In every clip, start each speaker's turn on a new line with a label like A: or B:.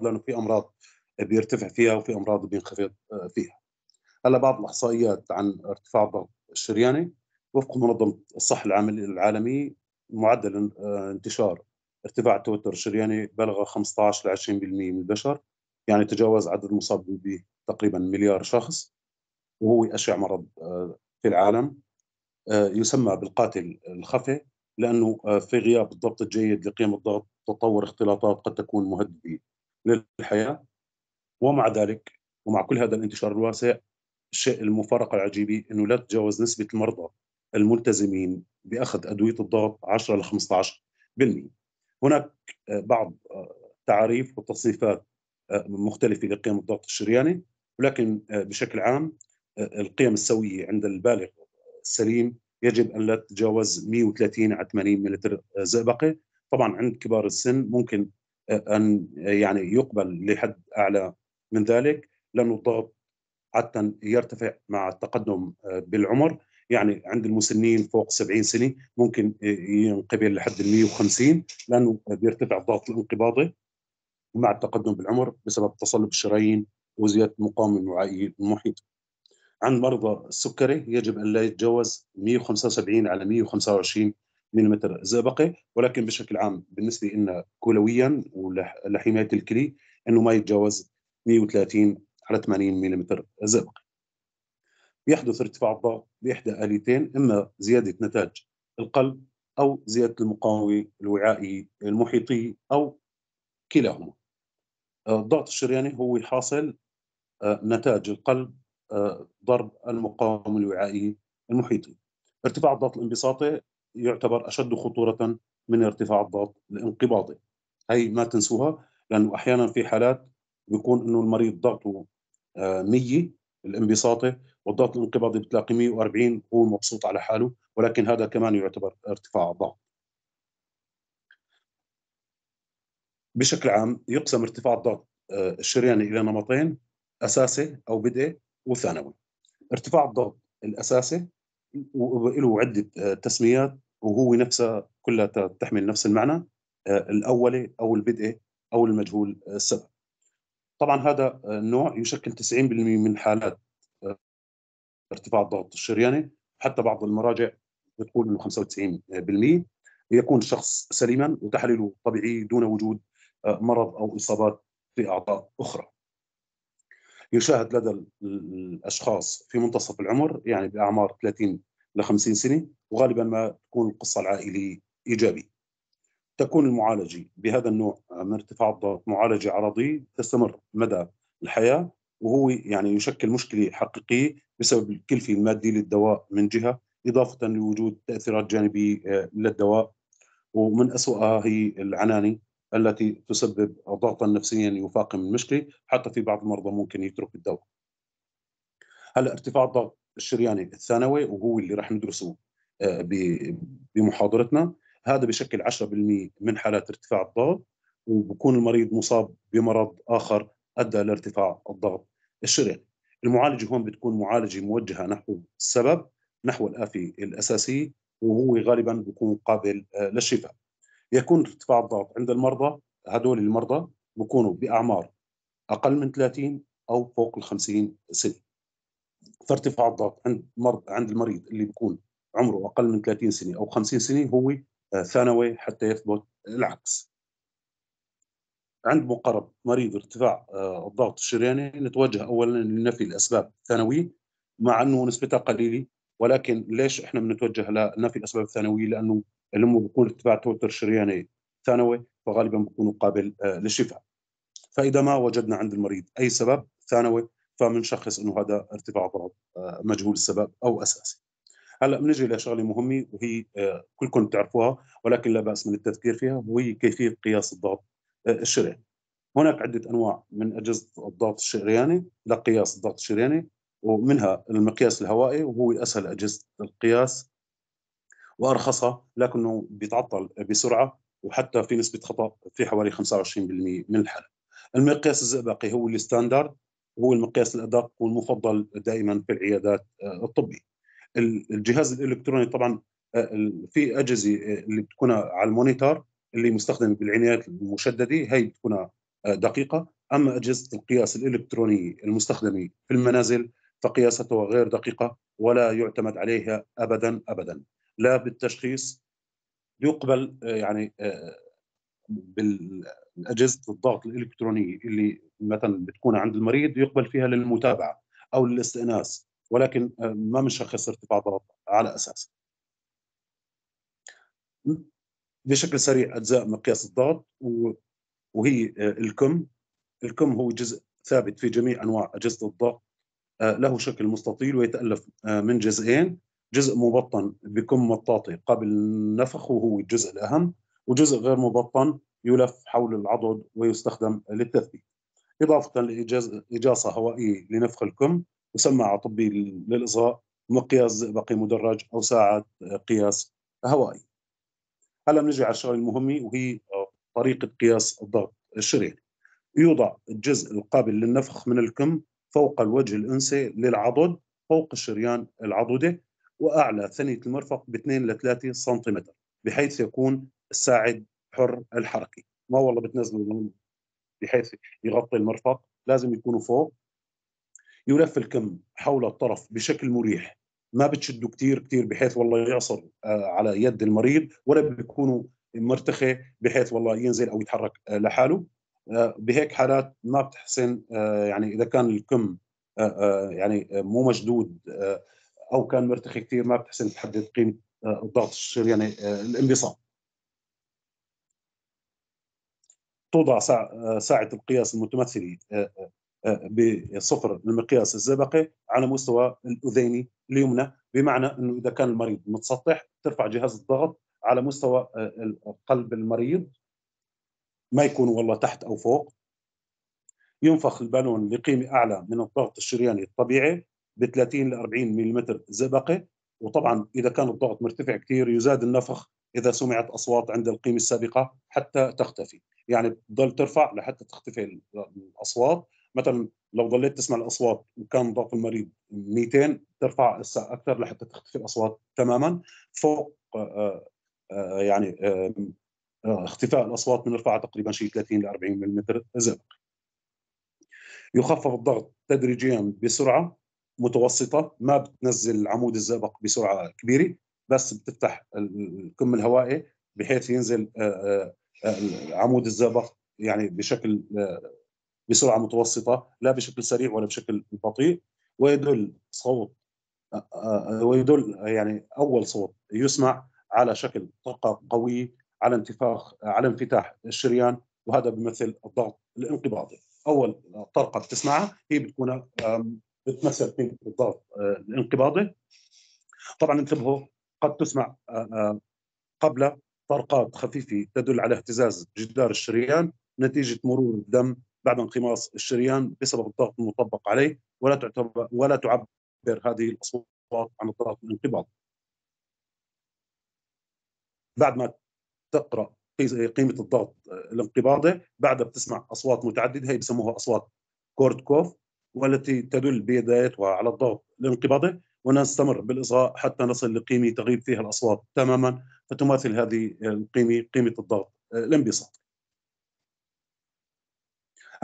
A: لأنه في أمراض بيرتفع فيها وفي أمراض بينخفض فيها. هلا بعض الأحصائيات عن ارتفاع الضغط الشرياني وفق منظمة الصحة العالمية معدل انتشار ارتفاع التوتر الشرياني بلغ 15 ل 20% من البشر يعني تجاوز عدد المصابين به تقريبا مليار شخص وهو أشع مرض آه، في العالم آه، يسمى بالقاتل الخفي لأنه آه، في غياب الضبط الجيد لقيم الضغط تطور اختلاطات قد تكون مهددة للحياة ومع ذلك ومع كل هذا الانتشار الواسع الشيء المفارقه العجيبه إنه لا تتجاوز نسبة المرضى الملتزمين بأخذ أدوية الضغط 10 ل 15% هناك بعض تعريف وتصنيفات مختلفة لقيم الضغط الشرياني ولكن بشكل عام القيم السوية عند البالغ السليم يجب أن لا تتجاوز 130 على 80 ملتر زئبقه طبعا عند كبار السن ممكن أن يعني يقبل لحد أعلى من ذلك لأنه الضغط عاده يرتفع مع التقدم بالعمر يعني عند المسنين فوق 70 سنة ممكن ينقبل لحد ال 150 لأنه بيرتفع الضغط الانقباضي مع التقدم بالعمر بسبب تصلب الشرايين وزيادة المقاومه الوعائيه المحيطة. عند مرضى السكري يجب أن لا يتجاوز 175 على 125 ملم زئبقي ولكن بشكل عام بالنسبة لنا كلويا ولحماية الكلي إنه ما يتجاوز 130 على 80 ملم زئبقي. يحدث ارتفاع الضغط بإحدى آليتين إما زيادة نتاج القلب أو زيادة المقاومة الوعائي المحيطي أو كلاهما. الضغط الشرياني هو حاصل آه، نتاج القلب آه، ضرب المقاوم الوعائي المحيطي. ارتفاع الضغط الانبساطي يعتبر أشد خطورة من ارتفاع الضغط الانقباضي. هي ما تنسوها لأنه أحيانا في حالات بيكون إنه المريض ضغطه 100 آه، الانبساطي والضغط الانقباضي بتلاقي 140 هو مبسوط على حاله ولكن هذا كمان يعتبر ارتفاع ضغط بشكل عام يقسم ارتفاع الضغط آه، الشرياني إلى نمطين أساسي أو بدئي وثانوي. ارتفاع الضغط الأساسي له عدة آه، تسميات. وهو نفسها كلها تحمل نفس المعنى آه، الأولي أو البدئي أو المجهول السبب. طبعا هذا النوع يشكل 90% من حالات ارتفاع الضغط الشرياني. حتى بعض المراجع بتقول إنه 95% يكون الشخص سليما وتحليله طبيعي دون وجود آه، مرض أو إصابات في أعضاء أخرى. يشاهد لدى الأشخاص في منتصف العمر يعني بأعمار 30 ل 50 سنة وغالبا ما تكون القصة العائليه ايجابيه. تكون المعالجة بهذا النوع من ارتفاع الضغط معالجة عرضيه تستمر مدى الحياة وهو يعني يشكل مشكلة حقيقية بسبب الكلفة المادية للدواء من جهة إضافة لوجود تأثيرات جانبية آه، للدواء ومن اسوأها هي العناني التي تسبب ضغطا نفسيا يفاقم المشكلة حتى في بعض المرضى ممكن يترك الدواء. هلا ارتفاع الضغط الشرياني الثانوي وهو اللي راح ندرسه بمحاضرتنا. هذا بشكل 10% من حالات ارتفاع الضغط وبكون المريض مصاب بمرض آخر أدى لارتفاع الضغط الشرياني. المعالجه هون بتكون معالجة موجهة نحو السبب نحو الآفة الأساسية وهو غالبا بيكون قابل آه، للشفاء. يكون ارتفاع الضغط عند المرضى هدول المرضى بيكونوا بأعمار أقل من 30 أو فوق ال 50 سنة. فارتفاع الضغط عند مرض عند المريض اللي بيكون عمره أقل من 30 سنة أو 50 سنة هو آه، ثانوي حتى يثبت العكس عند مقارب مريض ارتفاع آه، الضغط الشرياني نتوجه اولا لنفي الأسباب الثانوية مع أنه نسبتها قليلة ولكن ليش إحنا بنتوجه لنفي الأسباب الثانوية؟ لأنه اللي بيكون ارتفاع التوتر الشرياني ثانوي فغالبا بيكون قابل آه، للشفاء. فإذا ما وجدنا عند المريض أي سبب ثانوي فبنشخص إنه هذا ارتفاع ضغط آه، مجهول السبب أو أساسي. هلا بنجي لشغلة مهمة وهي كلكم بتعرفوها ولكن لا بأس من التذكير فيها وهي كيفية قياس الضغط الشرياني هناك عدة أنواع من أجهزة الضغط الشرياني لقياس الضغط الشرياني ومنها المقياس الهوائي وهو أسهل أجهزة القياس وأرخصها لكنه بيتعطل بسرعة وحتى في نسبة خطأ في حوالي 25% من الحالات المقياس الزئبقي هو ال standard هو المقياس الأدق والمفضل دائما في العيادات آه، الطبية. الجهاز الإلكتروني طبعا آه، في أجهزة اللي بتكون على ال monitor اللي مستخدمه بالعنايات المشددة هي بتكون دقيقة. أما أجهزة القياس الالكترونيه المستخدمة في المنازل فقياستها غير دقيقة ولا يعتمد عليها ابدا ابدا. لا بالتشخيص يقبل يعني بالأجهزة الضغط الالكترونيه اللي مثلا بتكون عند المريض يقبل فيها للمتابعة أو للاستئناس. ولكن ما بنشخص ارتفاع ضغط على أساس بشكل سريع أجزاء مقياس الضغط وهي الكم. الكم هو جزء ثابت في جميع أنواع أجهزة الضغط له شكل مستطيل ويتألف من جزئين. جزء مبطن بكم مطاطي قبل النفخ وهو الجزء الأهم وجزء غير مبطن يلف حول العضد ويستخدم للتثبيت. إضافة لإجاصة هوائية لنفخ الكم وسماعة طبي للإصغاء مقياس زئبقي مدرج أو ساعة قياس هوائي. هلا بنجي على الشغلة المهمة وهي طريقة قياس الضغط الشرياني يوضع الجزء القابل للنفخ من الكم فوق الوجه الانسي للعضد فوق الشريان العضدي وأعلى ثنية المرفق ب 2 ل 3 سنتيمتر بحيث يكون الساعد حر الحركة. ما والله بتنزله بحيث يغطي المرفق لازم يكونوا فوق. يلف الكم حول الطرف بشكل مريح. ما بتشدوا كثير كثير بحيث والله يعصر آه، على يد المريض ولا بيكونوا مرتخي بحيث والله ينزل أو يتحرك آه، لحاله. آه، بهيك حالات ما بتحسن يعني إذا كان الكم يعني مو مشدود أو كان مرتخي كثير ما بتحسن تحدد قيمة الضغط الشرياني الانبساط. توضع ساعة القياس المتمثلة بصفر المقياس الزئبقي على مستوى الأذيني اليمنى بمعنى إنه إذا كان المريض متسطح ترفع جهاز الضغط على مستوى قلب المريض ما يكون والله تحت أو فوق. ينفخ البالون لقيمة أعلى من الضغط الشرياني الطبيعي ب 30 ل 40 ملم زئبقي وطبعا إذا كان الضغط مرتفع كثير يزاد النفخ إذا سمعت أصوات عند القيمة السابقة حتى تختفي. يعني تضل ترفع لحتى تختفي الأصوات. مثلا لو ضليت تسمع الأصوات وكان ضغط المريض 200 ترفع الساعة أكثر لحتى تختفي الأصوات تماما. فوق آه، آه، يعني آه، اختفاء الأصوات بنرفعها تقريبا شيء 30 ل 40 ملم زئبق يخفف الضغط تدريجيا بسرعة متوسطة ما بتنزل عمود الزئبق بسرعة كبيرة بس بتفتح الكم الهوائي بحيث ينزل عمود الزئبق يعني بشكل بسرعة متوسطة لا بشكل سريع ولا بشكل بطيء ويدل صوت ويدل يعني أول صوت يسمع على شكل طاقة قوية على انتفاخ على انفتاح الشريان وهذا بيمثل الضغط الانقباضي. أول طرقة بتسمعها هي بتكون بتمثل قيمه الضغط الانقباضي. طبعا انتبهوا قد تسمع قبل طرقات خفيفة تدل على اهتزاز جدار الشريان نتيجة مرور الدم بعد انقماص الشريان بسبب الضغط المطبق عليه ولا تعتبر ولا تعبر هذه الأصوات عن الضغط الانقباض. بعد ما تقرأ قيمة الضغط الانقباضي بعدها بتسمع أصوات متعددة هي بسموها أصوات كورتكوف والتي تدل بدايتها على الضغط الانقباضي ونستمر بالإصغاء حتى نصل لقيمة تغيب فيها الأصوات تماما فتماثل هذه القيمه قيمة الضغط الانبساطي.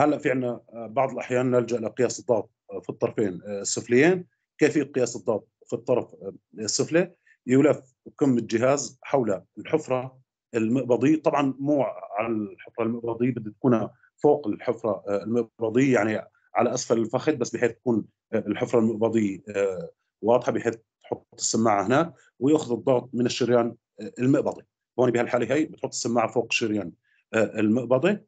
A: هلا في عندنا آه، بعض الأحيان نلجأ لقياس الضغط آه، في الطرفين آه، السفليين. كيفيه قياس الضغط في الطرف السفلي يلف كم الجهاز حول الحفرة المقبضيه طبعا مو على الحفرة المقبضيه بدها تكون فوق الحفرة المقبضيه يعني على أسفل الفخذ بس بحيث تكون الحفرة المقبضيه واضحة بحيث تحط السماعة هناك ويأخذ الضغط من الشريان المقبضي. هون بهالحالة هي بتحط السماعة فوق الشريان المقبضي.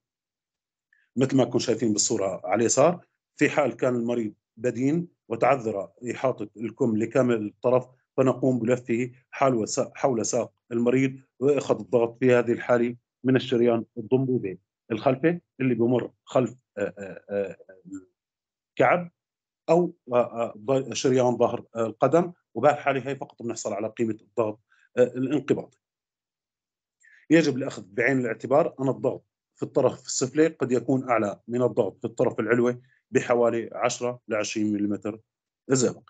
A: مثل ما كنتم شايفين بالصورة على اليسار في حال كان المريض بدين وتعذر إحاطة الكم لكامل الطرف فنقوم بلفه حول ساق المريض ويأخذ الضغط في هذه الحالة من الشريان الضمبوبي الخلفي اللي بمر خلف الكعب أو شريان ظهر القدم وبهالحاله هي فقط بنحصل على قيمة الضغط الانقباضي يجب الأخذ بعين الاعتبار أن الضغط في الطرف السفلي قد يكون أعلى من الضغط في الطرف العلوي بحوالي 10 ل 20 ملم زئبق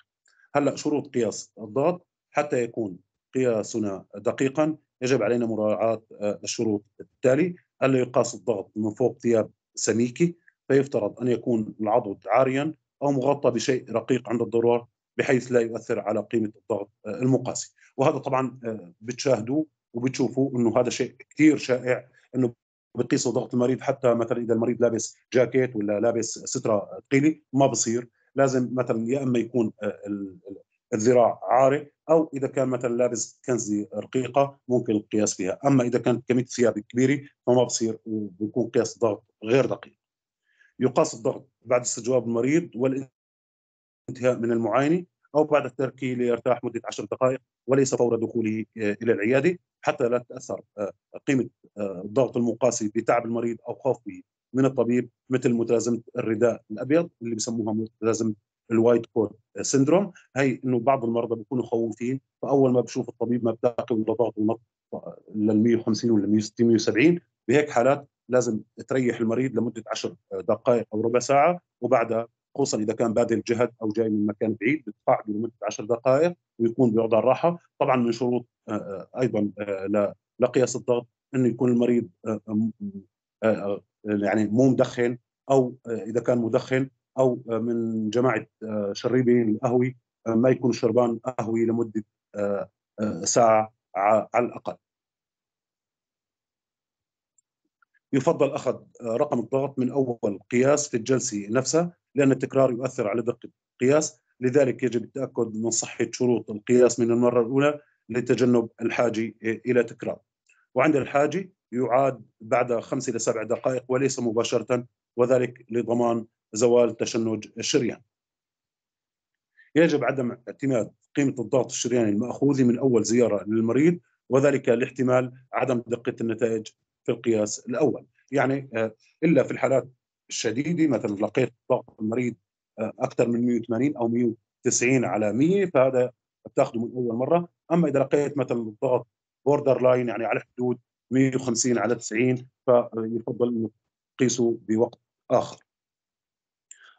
A: هلا شروط قياس الضغط حتى يكون قياسنا دقيقا يجب علينا مراعاة آه، الشروط التالي ألا يقاس الضغط من فوق ثياب سميكه فيفترض أن يكون العضد عاريا أو مغطى بشيء رقيق عند الضرورة بحيث لا يؤثر على قيمة الضغط المقاسي. وهذا طبعا بتشاهدوه وبتشوفوا إنه هذا شيء كثير شائع إنه بقيسوا ضغط المريض حتى مثلا إذا المريض لابس جاكيت ولا لابس سترة ثقيله ما بصير. لازم مثلا يا إما يكون الذراع عاري أو إذا كان مثلا لابس كنزه رقيقة ممكن القياس فيها، أما إذا كانت كمية الثياب كبيرة فما بصير وبيكون قياس الضغط غير دقيق. يقاس الضغط بعد استجواب المريض والانتهاء من المعاينة أو بعد التركه ليرتاح مدة 10 دقائق. وليس فور دخوله إلى العيادة حتى لا تتاثر آه، قيمة آه، الضغط المقاسي بتعب المريض أو خوفه من الطبيب مثل متلازمة الرداء الأبيض اللي بسموها متلازمة ال white coat syndrome هي إنه بعض المرضى بيكونوا خايفين فأول ما بشوف الطبيب ما بتاخذ ضغط ونط لل 150 ولا 160 170 بهيك حالات لازم تريح المريض لمدة 10 دقائق أو ربع ساعة وبعدها خصوصا إذا كان باذل جهد أو جاي من مكان بعيد بتقعد لمدة 10 دقائق ويكون بوضع الراحة. طبعا من شروط آه، آه، أيضا آه، لقياس الضغط إنه يكون المريض يعني مو مدخن أو إذا كان مدخن أو من جماعة شريبين القهوي ما يكون شربان قهوي لمدة ساعة على الأقل. يفضل أخذ رقم الضغط من أول قياس في الجلسة نفسها لأن التكرار يؤثر على دقة القياس لذلك يجب التأكد من صحة شروط القياس من المرة الأولى لتجنب الحاجة إلى تكرار وعند الحاجة يعاد بعد خمس إلى سبع دقائق وليس مباشرة وذلك لضمان زوال تشنج الشريان. يجب عدم اعتماد قيمة الضغط الشرياني المأخوذ من أول زيارة للمريض وذلك لاحتمال عدم دقة النتائج في القياس الأول، يعني آه، إلا في الحالات الشديدة مثلا لقيت ضغط المريض آه، أكثر من 180 أو 190 على 100 فهذا بتأخذه من أول مرة، أما إذا لقيت مثلا الضغط borderline يعني على حدود 150 على 90 فيفضل إنه تقيسه بوقت آخر.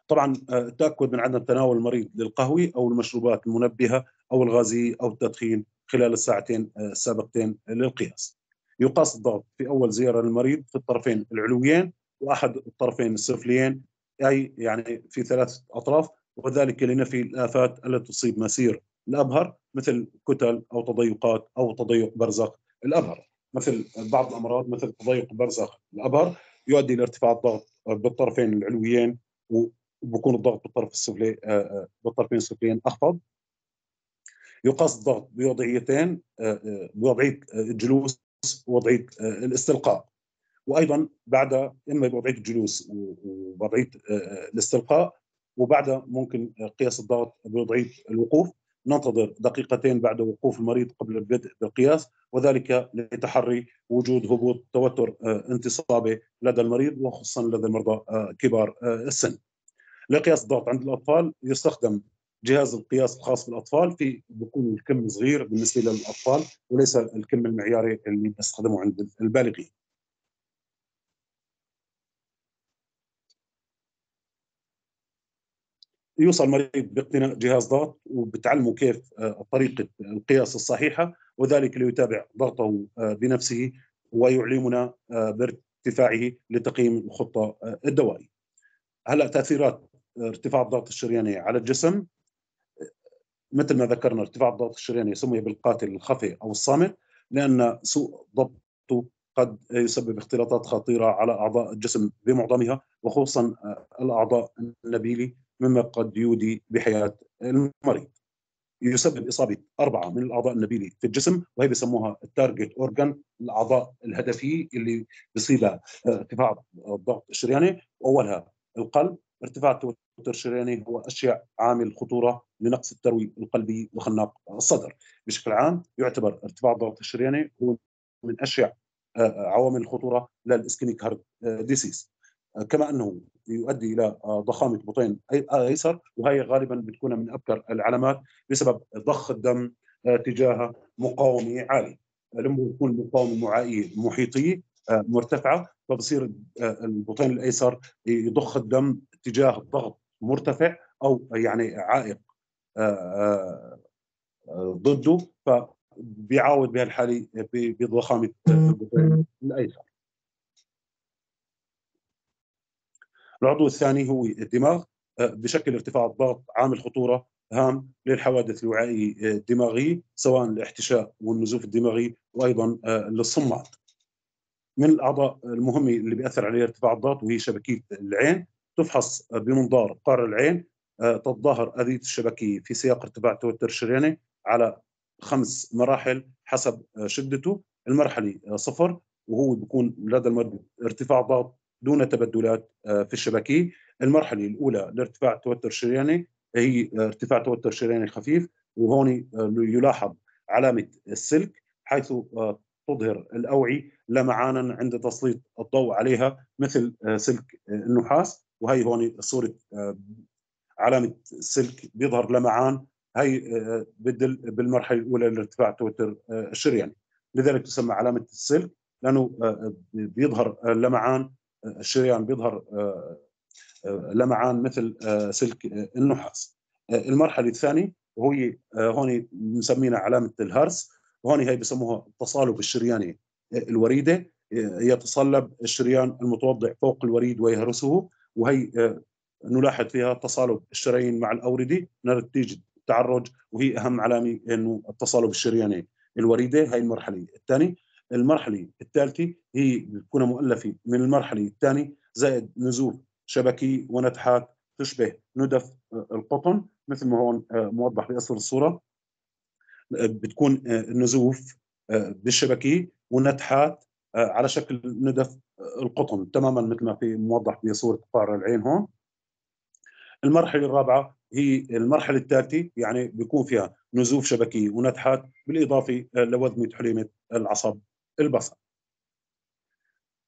A: طبعا آه، التأكد من عدم تناول المريض للقهوة أو المشروبات المنبهة أو الغازية أو التدخين خلال الساعتين السابقتين للقياس. يقاس الضغط في أول زيارة للمريض في الطرفين العلويين وأحد الطرفين السفليين أي يعني في ثلاث أطراف وذلك لنفي الآفات التي تصيب مسير الأبهر مثل كتل أو تضيقات أو تضيق برزخ الأبهر. مثل بعض الأمراض مثل تضيق برزخ الأبهر يؤدي إلى ارتفاع الضغط بالطرفين العلويين وبكون الضغط بالطرف السفلي آه، آه، بالطرفين السفليين أخفض. يقاس الضغط بوضعيتين آه، بوضعيه الجلوس ووضعيه الاستلقاء وأيضا بعد إما بوضعيه الجلوس ووضعية الاستلقاء وبعد ممكن قياس الضغط بوضعية الوقوف ننتظر دقيقتين بعد وقوف المريض قبل البدء بالقياس وذلك لتحري وجود هبوط توتر انتصابي لدى المريض وخصوصا لدى المرضى كبار السن. لقياس الضغط عند الأطفال يستخدم جهاز القياس الخاص بالأطفال في بيكون الكم صغير بالنسبة للأطفال وليس الكم المعياري اللي بنستخدمه عند البالغين. يوصل المريض باقتناء جهاز ضغط وبتعلمه كيف آه، طريقة القياس الصحيحة وذلك ليتابع ضغطه آه، بنفسه ويعلمنا آه، بارتفاعه لتقييم الخطة الدوائيه. هلأ تأثيرات ارتفاع الضغط الشرياني على الجسم مثل ما ذكرنا ارتفاع الضغط الشرياني سمي بالقاتل الخفي أو الصامت لأن سوء ضبطه قد يسبب اختلاطات خطيرة على أعضاء الجسم بمعظمها وخصوصا الأعضاء النبيله مما قد يودي بحياة المريض. يسبب إصابة أربعة من الأعضاء النبيله في الجسم وهي بسموها ال target organ الأعضاء الهدفية اللي بيصيبها ارتفاع الضغط الشرياني وأولها القلب ارتفاع التوتر الشرياني هو اشيع عامل خطوره لنقص التروي القلبي وخناق الصدر. بشكل عام يعتبر ارتفاع الضغط الشرياني هو من اشيع آه، عوامل الخطورة لل ischemic heart disease كما أنه يؤدي إلى ضخامة بطين أيسر وهي غالبا بتكون من أبكر العلامات بسبب ضخ الدم آه، تجاه مقاومة عالية. لما يكون المقاومه الوعائيه المحيطيه آه، مرتفعة. فبصير البطين الأيسر يضخ الدم تجاه الضغط مرتفع أو يعني عائق ضده فبيعاود بهالحاله بضخامة الأيسر العضو الثاني هو الدماغ بشكل ارتفاع الضغط عامل خطورة هام للحوادث الوعائية الدماغية سواء الاحتشاء والنزوف الدماغي وأيضا للصمات. من الأعضاء المهمة اللي بيأثر عليها ارتفاع الضغط وهي شبكية العين تفحص بمنظار قعر العين تتظاهر اذيه الشبكيه في سياق ارتفاع التوتر الشرياني على خمس مراحل حسب شدته. المرحلة صفر وهو بيكون لدى المريض ارتفاع ضغط دون تبدلات في الشبكيه المرحلة الأولى لارتفاع التوتر الشرياني هي ارتفاع توتر شرياني خفيف وهون يلاحظ علامة السلك حيث تظهر الاوعي لمعانا عند تسليط الضوء عليها مثل سلك النحاس. وهي هون صورة علامة السلك بيظهر لمعان هي بدل بالمرحلة الأولى لارتفاع التوتر الشرياني لذلك تسمى علامة السلك لأنه بيظهر لمعان الشريان بيظهر لمعان مثل سلك النحاس. المرحلة الثانية وهي هون مسمينا علامة الهرس. وهون هي بسموها التصالب الشرياني الوريدة. يتصلب الشريان المتوضع فوق الوريد ويهرسه. وهي نلاحظ فيها تصالب الشرايين مع الاورده نتيجه التعرج وهي أهم علامة إنه التصالب الشرياني الوريدة هي المرحلة الثانية. المرحلة الثالثة هي بتكون مؤلفة من المرحلة الثانية زائد نزوف شبكي ونتحات تشبه ندف القطن. مثل ما هون موضح باسفل الصورة. بتكون النزوف بالشبكيه والنتحات على شكل ندف القطن تماما مثل ما في موضح بصوره قعر العين هون. المرحلة الرابعة هي المرحلة الثالثة يعني بيكون فيها نزوف شبكي ونتحات بالإضافة لوذمه حليمه العصب البصر.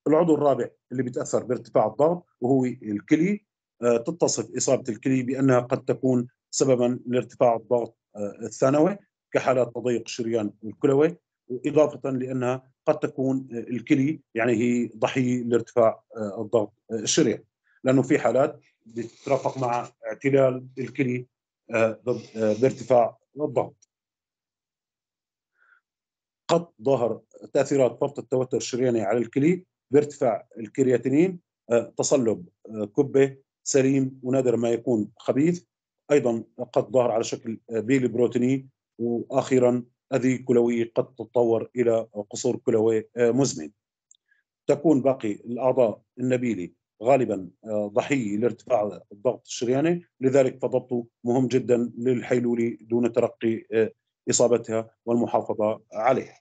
A: العضو الرابع اللي بيتأثر بارتفاع الضغط وهو الكلي تتصف إصابة الكلي بأنها قد تكون سببا لارتفاع الضغط الثانوي كحالات تضيق الشريان الكلوي وإضافة لأنها قد تكون الكلي يعني هي ضحية لارتفاع الضغط الشرياني لأنه في حالات بتترافق مع اعتلال الكلي بارتفاع الضغط. قد ظهر تأثيرات فرط التوتر الشرياني على الكلي بارتفاع الكرياتينين تصلب كبة سليم ونادر ما يكون خبيث. أيضا قد ظهر على شكل بيلي بروتيني وأخيرا أذي كلوي قد تتطور إلى قصور كلوي مزمن تكون باقي الأعضاء النبيله غالبا ضحية لارتفاع الضغط الشرياني لذلك فضبطه مهم جدا للحيلوله دون ترقي إصابتها والمحافظة عليها.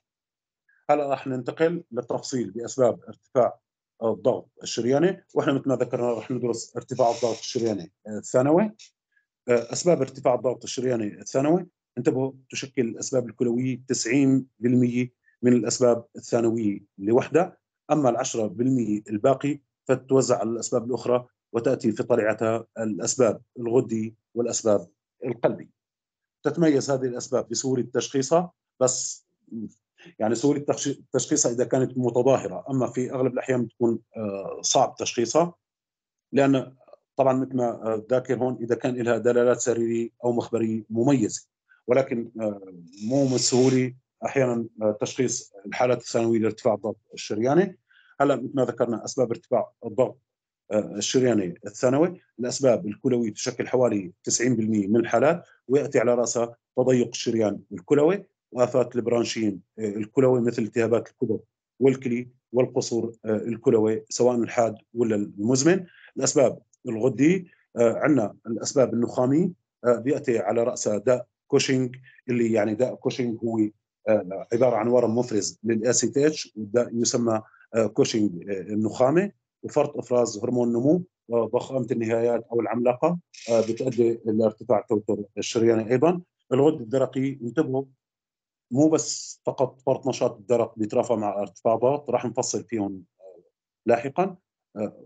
A: هلا راح ننتقل للتفصيل بأسباب ارتفاع الضغط الشرياني وإحنا مثل ما ذكرنا راح ندرس ارتفاع الضغط الشرياني الثانوي. أسباب ارتفاع الضغط الشرياني الثانوي انتبهوا تشكل الأسباب الكلوية 90% من الأسباب الثانوية لوحدها. أما ال 10% الباقي فتوزع على الأسباب الأخرى وتأتي في طليعتها الأسباب الغدي والأسباب القلبي. تتميز هذه الأسباب بسهوله تشخيصها بس يعني سهولة تشخيصها إذا كانت متظاهرة. أما في أغلب الأحيان بتكون صعب تشخيصها لأن طبعا مثل ما ذاكر هون إذا كان لها دلالات سريرية أو مخبرية مميزة. ولكن مو من السهوله أحيانا تشخيص الحالات الثانوية لارتفاع الضغط الشرياني. هلا مثل ما ذكرنا أسباب ارتفاع الضغط الشرياني الثانوي. الأسباب الكلوية تشكل حوالي 90% من الحالات ويأتي على رأسها تضيق الشريان الكلوي وآفات البرانشين الكلوي مثل التهابات الكبد والكلي والقصور الكلوي سواء الحاد ولا المزمن. الأسباب الغديه عندنا الأسباب النخامية بيأتي على رأسها داء كوشنج اللي يعني داء كوشنج هو عبارة عن ورم مفرز لل ACTH يسمى كوشنج النخامة. وفرط إفراز هرمون النمو وضخامه النهايات أو العملاقة بتؤدي لارتفاع التوتر الشرياني أيضا. الغده الدرقيه انتبهوا مو بس فقط فرط نشاط الدرق بيترافق مع ارتفاع ضغط راح نفصل فيهم لاحقا.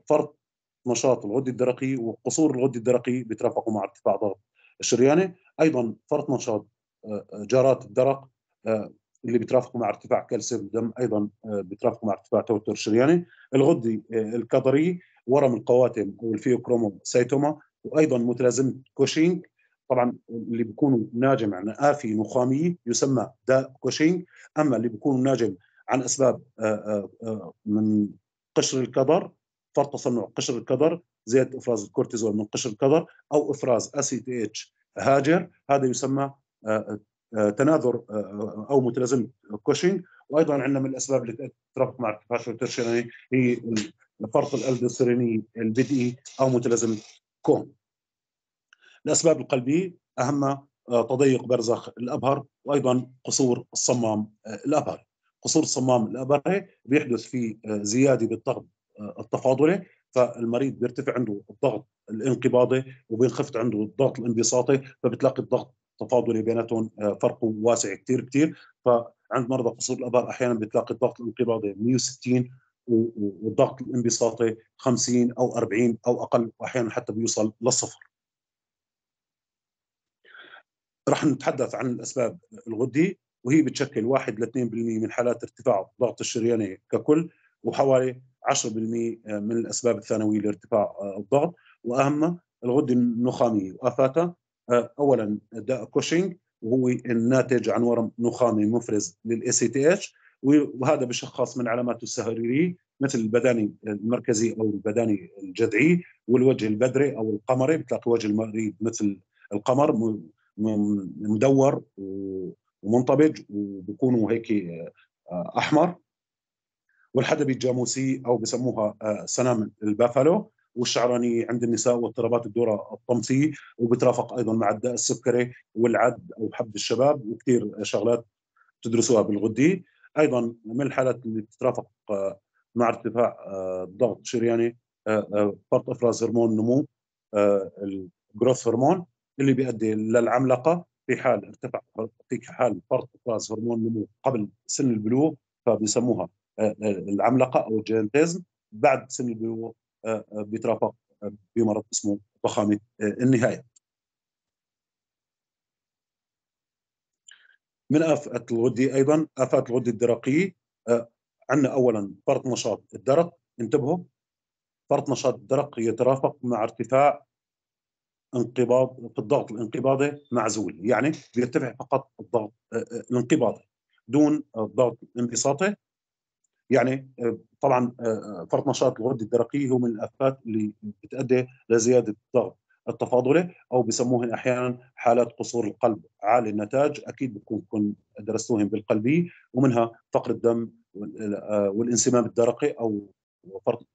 A: فرط نشاط الغده الدرقيه وقصور الغده الدرقيه بيترافقوا مع ارتفاع ضغط. الشرياني أيضا فرط نشاط جارات الدرق اللي بيترافقوا مع ارتفاع كالسيوم الدم أيضا بيترافقوا مع ارتفاع توتر الشرياني الغده الكظريه ورم القواتم أو ال pheochromocytoma وأيضا متلازمة كوشينج طبعا اللي بيكونوا ناجم عن آفة نخامية يسمى داء كوشينج أما اللي بيكونوا ناجم عن أسباب من قشر الكظر فرط تصنع قشر الكظر زياده إفراز الكورتيزول من قشر إفراز ACTH هاجر. هذا يسمى تناذر أو متلازمه كوشنج وأيضا عندنا من الأسباب اللي تترافق مع ارتفاع الترشيني هي فرط الألدوستيروني البدئي أو متلازمه كون الأسباب القلبية اهمها تضيق برزخ الأبهر وأيضا قصور الصمام الابهري قصور الصمام الابهري بيحدث في زيادة بالضغط التفاضلي. فالمريض بيرتفع عنده الضغط الانقباضي وبينخفض عنده الضغط الانبساطي فبتلاقي الضغط التفاضلي بيناتهم فرق واسع كثير كثير فعند مرضى قصور الابهر أحيانا بتلاقي الضغط الانقباضي 160 والضغط الانبساطي 50 أو 40 أو أقل واحيانا حتى بيوصل للصفر. رح نتحدث عن الأسباب الغدية وهي بتشكل 1 ل 2% من حالات ارتفاع الضغط الشرياني ككل وحوالي 10% من الأسباب الثانوية لارتفاع الضغط. وأهمها الغدة النخامية. وافاتها اولا داء كوشنج وهو الناتج عن ورم نخامي مفرز لل ACTH. وهذا بشخص من علاماته السريرية مثل البدانة المركزي أو البدانة الجذعية والوجه البدري أو القمري بتلاقي وجه المريض مثل القمر مدور ومنتبج وبيكونوا هيك آه، أحمر. والحدبة الجاموسية أو بسموها آه، سنام البافالو والشعرانيه عند النساء واضطرابات الدورة الطمثية وبترافق أيضا مع الداء السكري والعد أو حب الشباب وكثير شغلات تدرسوها بالغدي. أيضا من الحالات اللي بتترافق آه، مع ارتفاع الضغط الشرياني فرط أفراز هرمون النمو ال growth hormone اللي بيؤدي للعملقه في حال ارتفع في حال فرط أفراز هرمون النمو قبل سن البلوغ فبيسموها آه، آه، العملقه أو ال gigantism بعد سن البلوغ آه، بيترافق بمرض اسمه ضخامة النهاية. من افات الغده أيضا افات الغده الدرقيه عندنا اولا فرط نشاط الدرق انتبهوا فرط نشاط الدرق يترافق مع ارتفاع انقباض في الضغط الانقباضي معزول يعني بيرتفع فقط الضغط آه، آه، الانقباضي دون الضغط الانبساطي يعني آه، طبعا فرط نشاط الغده الدرقيه هو من الآفات اللي بتؤدي لزياده الضغط التفاضلي أو بسموهن أحيانا حالات قصور القلب. عالي النتاج أكيد بتكون درستوهم بالقلبي ومنها فقر الدم والانسمام الدرقي أو فرط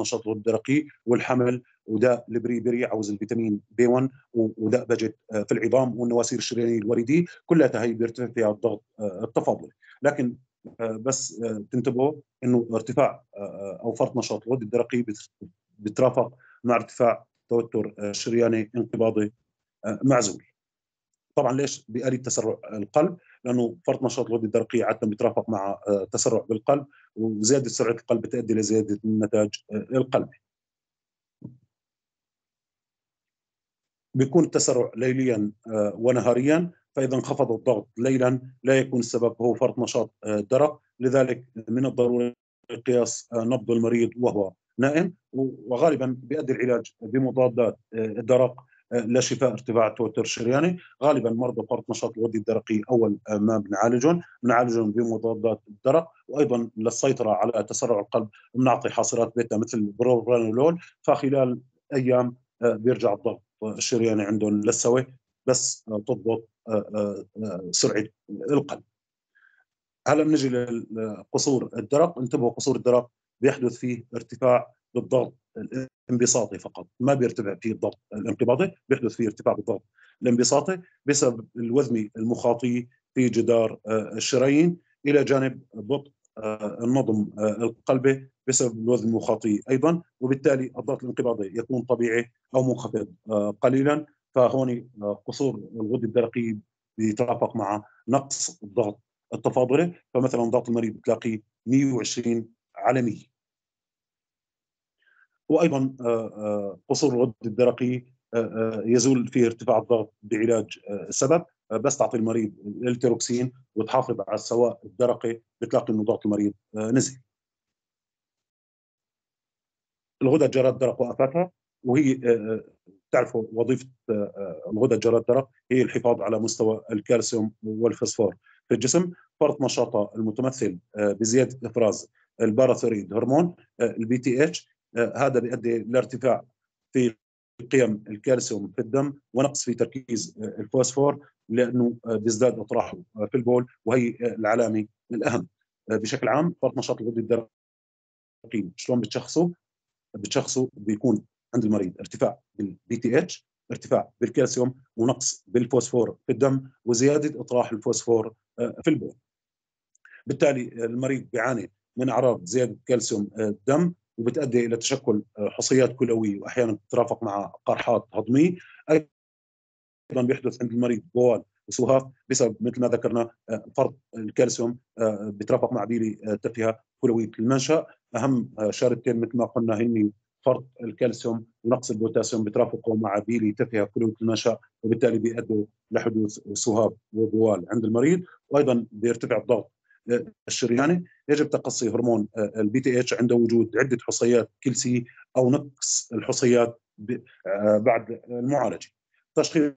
A: نشاط الدرقي والحمل وداء البري عوز الفيتامين بي 1 وداء آه، في العظام والنواسير الشريانيه الوريديه كلها هي بيرتفع فيها الضغط آه، التفاضلي. لكن آه، بس تنتبهوا إنه ارتفاع أو فرط نشاط الغده الدرقيه بترافق مع ارتفاع توتر شرياني انقباضي معزول. طبعا ليش؟ بآلية تسرع القلب لأنه فرط نشاط الغده الدرقيه عادة بيترافق مع تسرع بالقلب وزيادة سرعة القلب بتؤدي لزيادة النتاج القلبي. بيكون التسرع ليليا آه، ونهاريا فإذا انخفض الضغط ليلا لا يكون السبب هو فرط نشاط الدرق. آه، لذلك من الضروري قياس آه، نبض المريض وهو نائم وغالبا بيؤدي العلاج بمضادات الدرق لشفاء ارتفاع التوتر الشرياني غالبا مرضى فرط نشاط الغده الدرقي أول ما بنعالجهم بنعالجهم بمضادات الدرق وأيضا للسيطرة على تسرع القلب بنعطي حاصرات بيتا مثل البروبرانولول فخلال أيام بيرجع الضغط الشرياني عندهم للسوي. بس تضبط آه، آه، سرعة القلب. هلا بنجي لقصور الدرق. انتبهوا قصور الدرق بيحدث فيه ارتفاع بالضغط الانبساطي فقط. ما بيرتفع فيه الضغط الانقباضي بيحدث فيه ارتفاع بالضغط الانبساطي بسبب الوذمه المخاطيه في جدار آه، الشرايين إلى جانب بطء النظم القلبي بسبب الوزن المخاطي أيضا. وبالتالي الضغط الانقباضي يكون طبيعي أو منخفض آه، قليلا. فهون آه، قصور الغده الدرقيه بيترافق مع نقص الضغط التفاضلي. فمثلا ضغط المريض بتلاقيه 120 على 100 وأيضا آه، قصور الغده الدرقيه يزول فيه ارتفاع الضغط بعلاج السبب بس تعطي المريض التيروكسين وتحافظ على السواء الدرقي بتلاقي إنه ضغط المريض نزل. الغدد جارات الدرق وآفاتها وهي آه، آه، تعرفوا وظيفة آه، الغدد جارات الدرق هي الحفاظ على مستوى الكالسيوم والفسفور في الجسم فرط نشاطها المتمثل بزيادة إفراز ال parathyroid hormone ال PTH هذا بيؤدي لارتفاع في قيم الكالسيوم في الدم ونقص في تركيز الفوسفور لأنه بيزداد إطراحه في البول وهي العلامة الأهم بشكل عام فرط نشاط الغده الدرقيه شلون بتشخصه؟ بتشخصه بيكون عند المريض. ارتفاع بال PTH ارتفاع بالكالسيوم ونقص بالفوسفور في الدم وزيادة إطراح الفوسفور في البول. بالتالي المريض بيعاني من أعراض زيادة كالسيوم الدم وبتؤدي إلى تشكل حصيات كلوية واحيانا تترافق مع قرحات هضمية. أيضا بيحدث عند المريض بوال وسهاف بسبب مثل ما ذكرنا فرط الكالسيوم بيترافق مع بيلة تفهة كلوية المنشأ أهم شاردتين مثل ما قلنا هن فرط الكالسيوم ونقص البوتاسيوم بترافقوا مع بيلة تفهة كلوية المنشأ وبالتالي بيؤدوا لحدوث سهاف وبوال عند المريض وأيضا بيرتفع الضغط الشرياني يجب تقصي هرمون ال PTH عند وجود عدة حصيات كلسية أو نكس الحصيات بعد المعالجة. تشخيص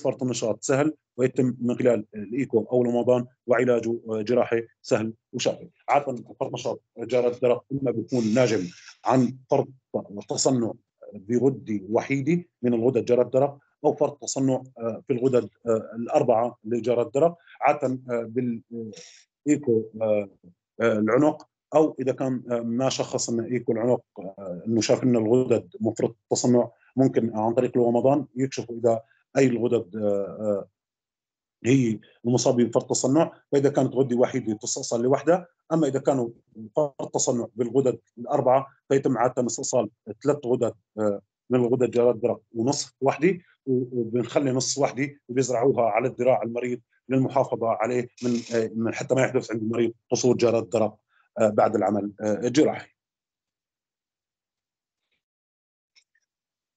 A: فرط النشاط سهل ويتم من خلال الإيكو أو الومضان وعلاجه جراحي سهل وشافي. عاده فرط نشاط جار الدرق إما بيكون ناجم عن فرط تصنع بغده وحيده من الغدد جار الدرق أو فرط تصنع في الغدد الأربعة لجار الدرق عاده بالإيكو العنق أو إذا كان ما شخص إن إيكو العنق إنه شاف إن الغدد مفرط التصنع ممكن عن طريق رمضان يكشفوا إذا أي الغدد هي المصابة بفرط تصنع فإذا كانت غدة وحيده تستأصل لوحدها أما إذا كانوا فرط تصنع بالغدد الأربعة فيتم عادة استئصال ثلاث غدد من الغدد جراد درق ونصف وحده وبنخلي نص وحده وبيزرعوها على الذراع المريض للمحافظة عليه من حتى ما يحدث عند المريض قصور جراد درق بعد العمل الجراحي.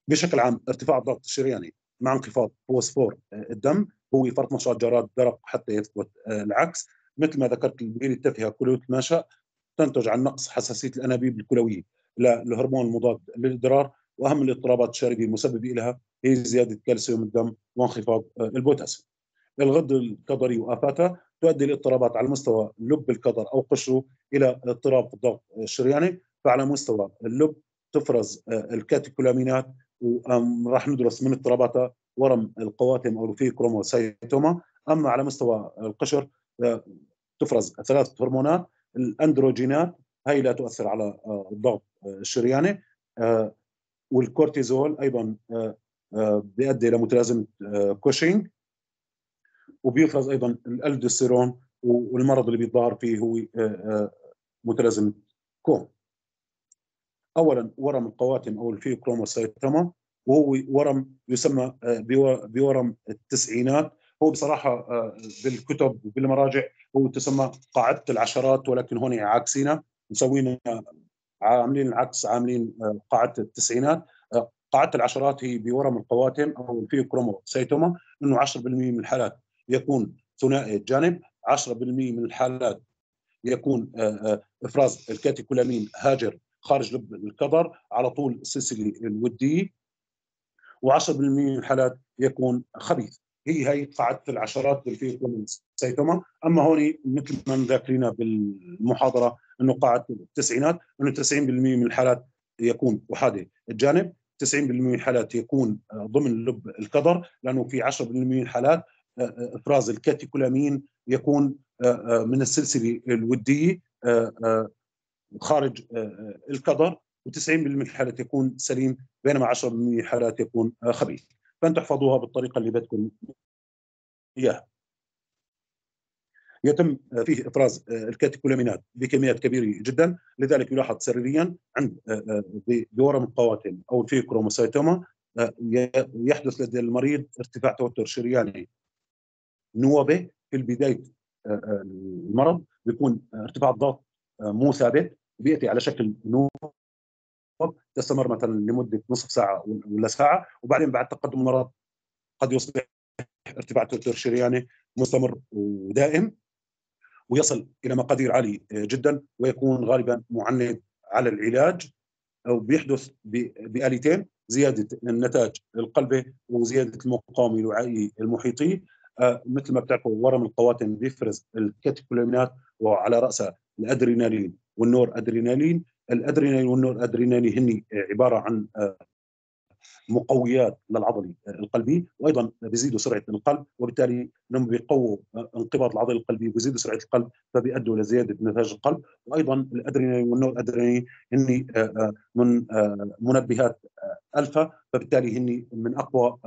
A: بشكل عام ارتفاع الضغط الشرياني مع انخفاض فوسفور الدم هو فرط نشاط جارات درق حتى يثبت العكس مثل ما ذكرت البيلة التفهة كلوية المنشأ تنتج عن نقص حساسية الأنابيب الكلوية للهرمون المضاد للإدرار وأهم الاضطرابات الشاردية المسببه لها هي زيادة كالسيوم الدم وانخفاض البوتاسيوم. الغدة الكظرية وآفاتها تؤدي لاضطرابات على مستوى لب الكظر أو قشره إلى اضطراب الضغط الشرياني فعلى مستوى اللب تفرز الكاتيكولامينات وراح ندرس من اضطراباتها ورم القواتم أو ال pheochromocytoma أما على مستوى القشر تفرز ثلاث هرمونات. الأندروجينات هي لا تؤثر على الضغط الشرياني. والكورتيزول أيضا بيؤدي إلى متلازمة كوشينج. وبيفرز أيضا الالدوستيرون والمرض اللي بيتظاهر فيه هو متلازمة كون. اولا ورم القواتم أو ال pheochromocytoma وهو ورم يسمى بورم التسعينات. هو بصراحة بالكتب وبالمراجع هو تسمى قاعدة العشرات ولكن هون عاكسينها مسوين عاملين العكس عاملين قاعدة التسعينات. قاعدة العشرات هي بورم القواتم أو ال pheochromocytoma إنه 10% من الحالات يكون ثنائي الجانب 10% من الحالات يكون إفراز ال catecholamine هاجر خارج لب الكظر على طول السلسلة الودية و10% من الحالات يكون خبيث. هي هي قاعدة العشرات بال pheochromocytoma أما هون مثل ما ذاكرينها بالمحاضرة إنه قاعدة التسعينات إنه 90% من الحالات يكون احادي الجانب 90% من الحالات يكون ضمن لب الكظر لأنه في 10% من الحالات أفراز الكاتيكولامين يكون من السلسلة الودية خارج الكظر و90% من الحالات يكون سليم بينما 10% من الحالات يكون خبيث. فأنتم احفظوها بالطريقة اللي بدكم إياها. يتم فيه إفراز الكاتيكولامينات بكميات كبيرة جدا لذلك يلاحظ سريريا عند بورم القواتم أو ال pheochromocytoma يحدث لدى المريض ارتفاع توتر شرياني نوبه في بدايه المرض بيكون ارتفاع الضغط مو ثابت بيأتي على شكل نوب تستمر مثلا لمدة نصف ساعة ولا ساعة وبعدين بعد تقدم المرض قد يصبح ارتفاع توتر شرياني مستمر ودائم ويصل إلى مقادير عالية جدا ويكون غالبا معند على العلاج أو بيحدث بآليتين زيادة النتاج القلبي وزيادة المقاومة الوعائية المحيطية. آه مثل ما بتعرفوا ورم القواتم بيفرز الكاتيكولامينات وعلى رأسها. الأدرينالين والنور أدرينالين. الأدرينالين والنور الادرينالين هن عبارة عن مقويات للعضله القلبي وأيضا بيزيدوا سرعة القلب وبالتالي لما بيقووا انقباض العضله القلبيه وبيزيدوا سرعة القلب فبيؤدوا لزياده نتاج القلب. وأيضا الأدرينالين والنور الأدرينالين هن آه، آه، من آه، منبهات ألفا فبالتالي هن من أقوى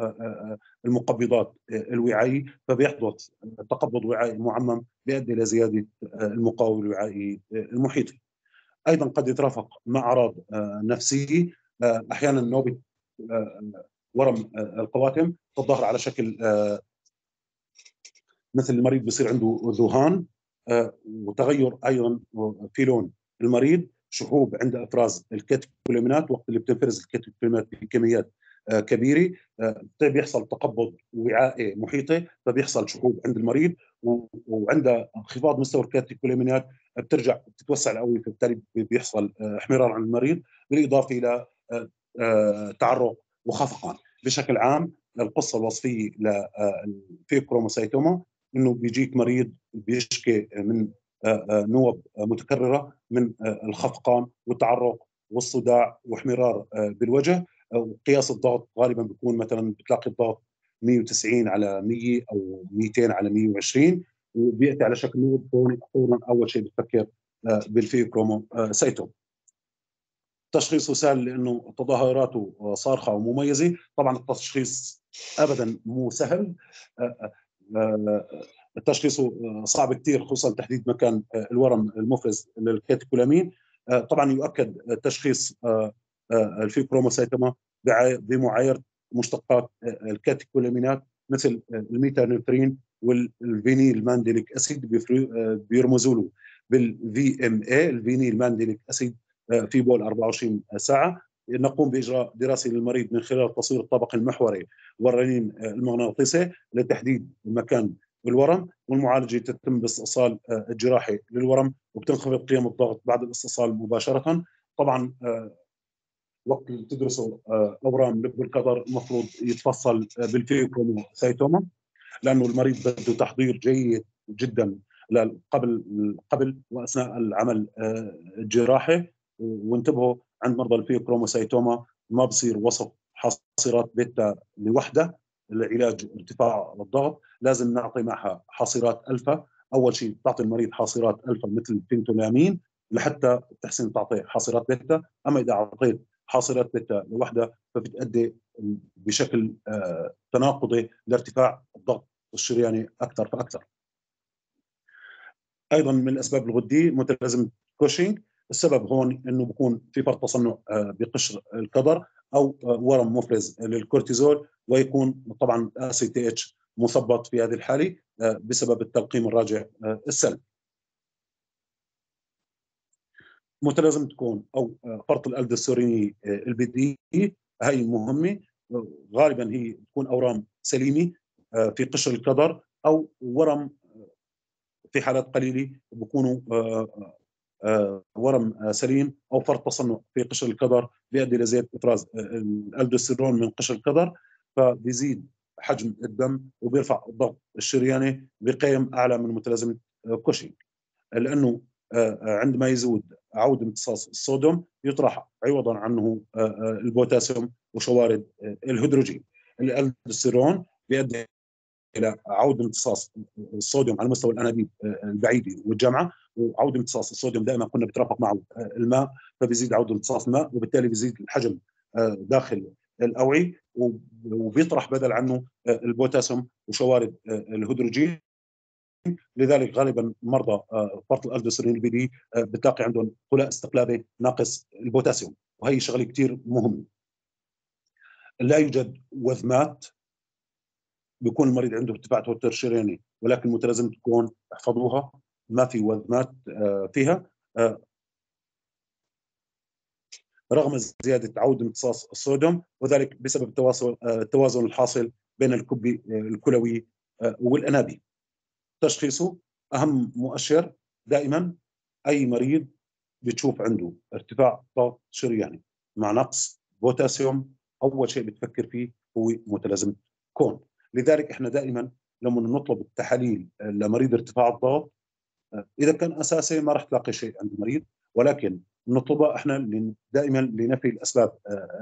A: المقبضات الوعائي فبيحدث تقبض وعائي معمم بيؤدي إلى زيادة المقاومة الوعائي المحيطي. أيضا قد يترافق مع أعراض نفسية أحيانا نوبه ورم القواتم تظهر على شكل آه، مثل المريض بصير عنده ذهان آه، وتغير أيضا في لون المريض شحوب عند أفراز الكاتيكوليمينات وقت اللي بتنفرز الكاتيكوليمينات بكميات آه، كبيرة طيب بيحصل تقبض وعائي محيطي فبيحصل شحوب عند المريض وعند انخفاض مستوى الكاتيكوليمينات بترجع تتوسع الأوعية فبالتالي بيحصل احمرار عند المريض بالإضافة إلى تعرق وخفقان بشكل عام القصة الوصفية لل pheochromocytoma آه، إنه بيجيك مريض بيشكي من آه، نوب متكررة من الخفقان والتعرق والصداع واحمرار بالوجه. وقياس الضغط غالبا بيكون مثلا بتلاقي الضغط 190 على 100 أو 200 على 120 وبيأتي على شكل نوب فورا أول شيء بتفكر بالفيبروموسايتوما تشخيصه سهل لأنه تظاهراته صارخة ومميزة. طبعا التشخيص ابدا مو سهل. التشخيص صعب كثير خصوصا تحديد مكان الورم المفرز للكاتيكولامين طبعا يؤكد تشخيص ال pheochromocytoma بمعايرة مشتقات الكاتيكولامينات مثل ال metanephrine وال vanillylmandelic acid بيرمزوا له بال VMA ال vanillylmandelic acid في بول 24 ساعة. نقوم بإجراء دراسه للمريض من خلال تصوير الطبقي المحوري والرنين المغناطيسي لتحديد مكان الورم والمعالجه تتم باستئصال الجراحي للورم وبتنخفض قيم الضغط بعد الاستئصال مباشرة. طبعا وقت اللي تدرسوا أورام لب الكظر المفروض يتفصل بال pheochromocytoma لأنه المريض بده تحضير جيد جدا قبل قبل وأثناء العمل الجراحي. وانتبهوا عند مرضى ال pheochromocytoma ما بصير وصف حاصرات بيتا لوحدها لعلاج ارتفاع الضغط. لازم نعطي معها حاصرات ألفا. أول شيء تعطي المريض حاصرات ألفا مثل ال phentolamine لحتى تحسن تعطي حاصرات بيتا. أما إذا أعطيت حاصرات بيتا لوحدها فبتؤدي بشكل آه، تناقضي لارتفاع الضغط الشرياني أكثر فأكثر. أيضا من الأسباب الغدية متلازمة كوشينج السبب هون إنه بكون في فرط تصنع آه، بقشر الكظر أو آه، ورم مفرز للكورتيزول ويكون طبعا ACTH مثبط في هذه الحالة آه، بسبب التلقيم الراجع السلبي. متلازمة كون أو فرط الالدوستيرون البدئي هي مهمة غالبا هي تكون أورام سليمة في قشر الكظر أو ورم في حالات قليلة بكونوا ورم آه، سليم أو فرط تصنع في قشر الكظر بيؤدي إلى زيادة إفراز آه، الألدوستيرون من قشر الكظر فبيزيد حجم الدم وبيرفع الضغط الشرياني بقيم أعلى من متلازمة كوشينج لأنه عندما يزيد عود امتصاص الصوديوم يطرح عوضا عنه البوتاسيوم وشوارد الهيدروجين. الألدوستيرون بيؤدي إلى عودة امتصاص الصوديوم على مستوى الأنابيب البعيدة والجامعة وعودة امتصاص الصوديوم دائما قلنا بترافق معه الماء فبيزيد عودة امتصاص الماء وبالتالي بيزيد الحجم آه، داخل الأوعية وبيطرح بدل عنه آه، البوتاسيوم وشوارد آه، الهيدروجين. لذلك غالبا مرضى فرط الالدوستيرون البدئي بتلاقي عندهم قلاء استقلابي ناقص البوتاسيوم وهي شغلة كثير مهمه لا يوجد وذمات بيكون المريض عنده ارتفاع توتر شرياني ولكن متلازمة كون احفظوها. ما في وذمات آه، فيها. آه، رغم زيادة عود امتصاص الصوديوم وذلك بسبب التواصل آه، التوازن الحاصل بين الكبيبي الكلوي والأنبوبي. تشخيصه أهم مؤشر دائما أي مريض بتشوف عنده ارتفاع ضغط شرياني مع نقص بوتاسيوم. أول شيء بتفكر فيه هو متلازمة كون. لذلك إحنا دائما لما نطلب التحاليل لمريض ارتفاع الضغط إذا كان أساسي ما راح تلاقي شيء عند المريض ولكن نطلبها إحنا دائما لنفي الأسباب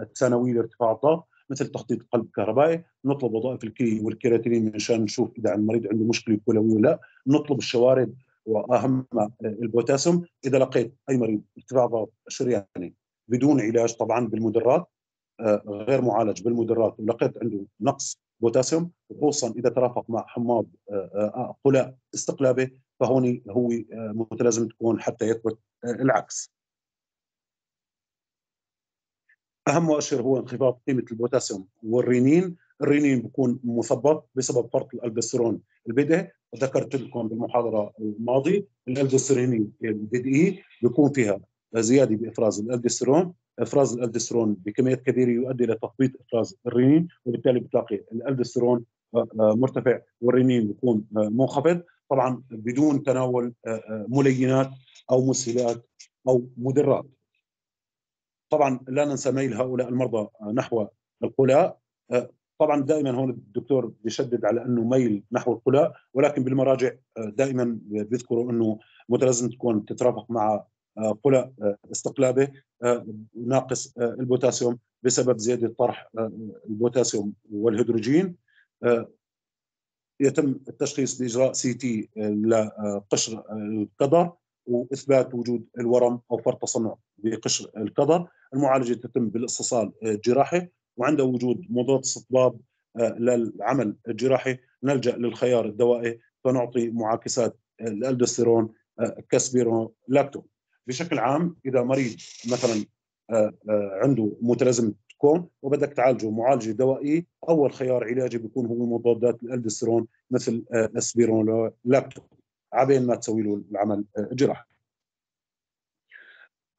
A: الثانوية لارتفاع الضغط مثل تخطيط قلب كهربائي نطلب وظائف الكلي والكرياتينين عشان نشوف إذا المريض عنده مشكلة كلوية ولا لا نطلب الشوارد وأهم البوتاسيوم. إذا لقيت أي مريض ارتفاع ضغط شرياني بدون علاج طبعا بالمدرات آه، غير معالج بالمدرات ولقيت عنده نقص بوتاسيوم خصوصا إذا ترافق مع حماض آه، آه، قلاء استقلابي فهون هو متلازمة كون حتى يثبت العكس. أهم مؤشر هو انخفاض قيمة البوتاسيوم والرينين، الرينين بيكون مثبط بسبب فرط الألدوستيرون البدئي. ذكرت لكم بالمحاضرة الماضية الالدوستيرون البدئي بيكون فيها زيادة بإفراز الالدوستيرون إفراز الالدوستيرون بكميات كبيرة يؤدي إلى تخفيض إفراز الرينين وبالتالي بتلاقي الالدوستيرون آه، آه، مرتفع والرينين بيكون آه، منخفض. طبعا بدون تناول ملينات أو مسهلات أو مدرات. طبعا لا ننسى ميل هؤلاء المرضى نحو القلاء. طبعا دائما هون الدكتور بيشدد على أنه ميل نحو القلاء ولكن بالمراجع دائما بيذكروا أنه متلازم تكون تترافق مع قلاء استقلابي ناقص البوتاسيوم بسبب زيادة طرح البوتاسيوم والهيدروجين. يتم التشخيص بإجراء CT لقشر الكظر وإثبات وجود الورم أو فرط تصنع بقشر الكظر المعالجة تتم بالاستئصال الجراحي وعند وجود مضاد استطباب للعمل الجراحي نلجأ للخيار الدوائي فنعطي معاكسات الألدوستيرون كالسبيرونولاكتون بشكل عام إذا مريض مثلا آه، آه، عنده متلازمه كون وبدك تعالجه. معالجة دوائيه أول خيار علاجي بيكون هو مضادات الالدسترون مثل السبيرونو آه، لاكتون عبين ما تسوي له العمل الجراحي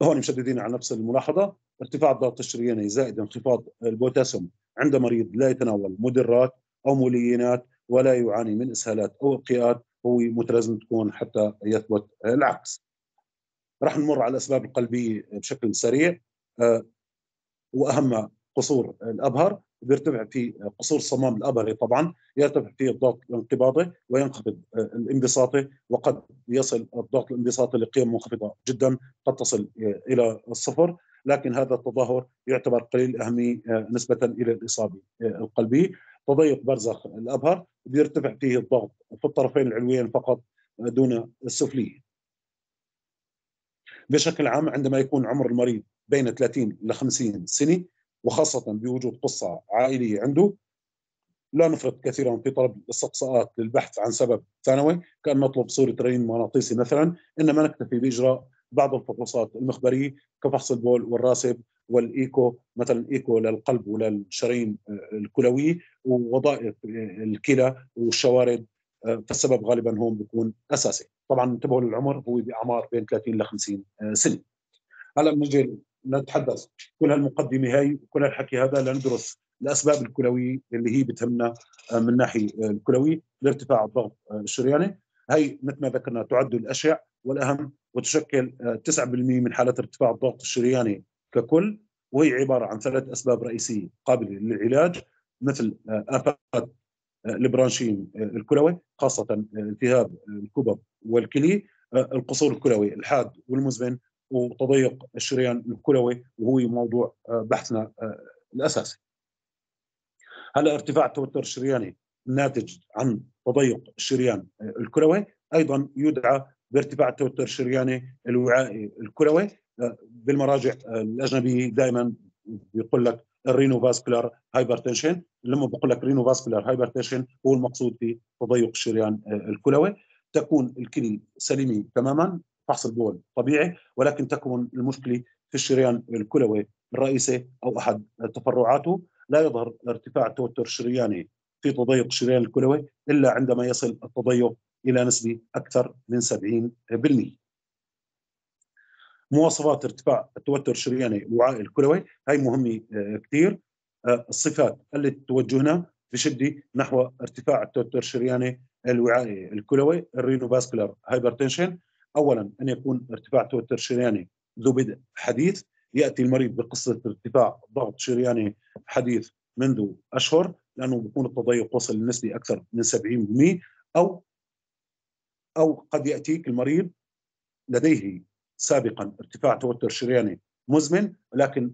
A: هون مشددين على نفس الملاحظة. ارتفاع الضغط الشرياني زائد انخفاض البوتاسيوم عند مريض لا يتناول مدرات أو ملينات ولا يعاني من إسهالات أو اقياد هو متلازم تكون حتى يثبت العكس. راح نمر على الأسباب القلبية بشكل سريع. وأهم قصور الأبهر بيرتفع في قصور الصمام الابهري طبعا يرتفع فيه الضغط الانقباضي وينخفض الانبساطي وقد يصل الضغط الانبساطي لقيم منخفضة جدا قد تصل إلى الصفر. لكن هذا التظاهر يعتبر قليل الأهمية نسبة إلى الإصابة القلبية. تضيق برزخ الأبهر بيرتفع فيه الضغط في الطرفين العلويين فقط دون السفلية. بشكل عام عندما يكون عمر المريض بين 30 ل 50 سنة وخاصة بوجود قصة عائلية عنده. لا نفرط كثيرا في طلب الاستقصاءات للبحث عن سبب ثانوي كأن نطلب صورة رنين مغناطيسي مثلا. إنما نكتفي بإجراء بعض الفحوصات المخبرية كفحص البول والراسب والإيكو مثلا إيكو للقلب وللشرايين الكلوية ووظائف الكلى والشوارد فالسبب غالبا هون بيكون أساسي. طبعا انتبهوا للعمر هو بأعمار بين 30 ل 50 سنة. هلأ بنجي نتحدث. كل هالمقدمة هاي وكل هالحكي هذا لندرس الأسباب الكلويه اللي هي بتهمنا من ناحية الكلويه لارتفاع الضغط الشرياني هي مثل ما ذكرنا تعد الأشيع والأهم وتشكل 9% من حالات ارتفاع الضغط الشرياني ككل وهي عبارة عن ثلاث أسباب رئيسية قابلة للعلاج مثل آفات البرانشين الكلوي خاصة التهاب الكبب والكلي القصور الكلوي الحاد والمزمن وتضيق الشريان الكلوي وهو موضوع بحثنا الأساسي. هلا ارتفاع التوتر الشرياني الناتج عن تضيق الشريان الكلوي أيضا يدعى بارتفاع التوتر الشرياني الوعائي الكلوي بالمراجع الأجنبية دائما بيقول لك ال renovascular hypertension لما بقول لك renovascular hypertension هو المقصود في تضيق الشريان الكلوي تكون الكلي سليمة تماما فحص البول طبيعي ولكن تكون المشكلة في الشريان الكلوي الرئيسي أو أحد تفرعاته. لا يظهر ارتفاع التوتر الشرياني في تضيق الشريان الكلوي إلا عندما يصل التضيق إلى نسبة أكثر من 70% مواصفات ارتفاع التوتر الشرياني الوعائي الكلوي هاي مهمة آه، كثير. آه، الصفات اللي توجهنا بشده نحو ارتفاع التوتر الشرياني الوعائي الكلوي ال renovascular hypertension اولا أن يكون ارتفاع التوتر الشرياني ذو بدء حديث يأتي المريض بقصة ارتفاع ضغط شرياني حديث منذ أشهر لأنه بيكون التضيق وصل لنسبه أكثر من 70% أو أو قد يأتيك المريض لديه سابقا ارتفاع توتر شرياني مزمن لكن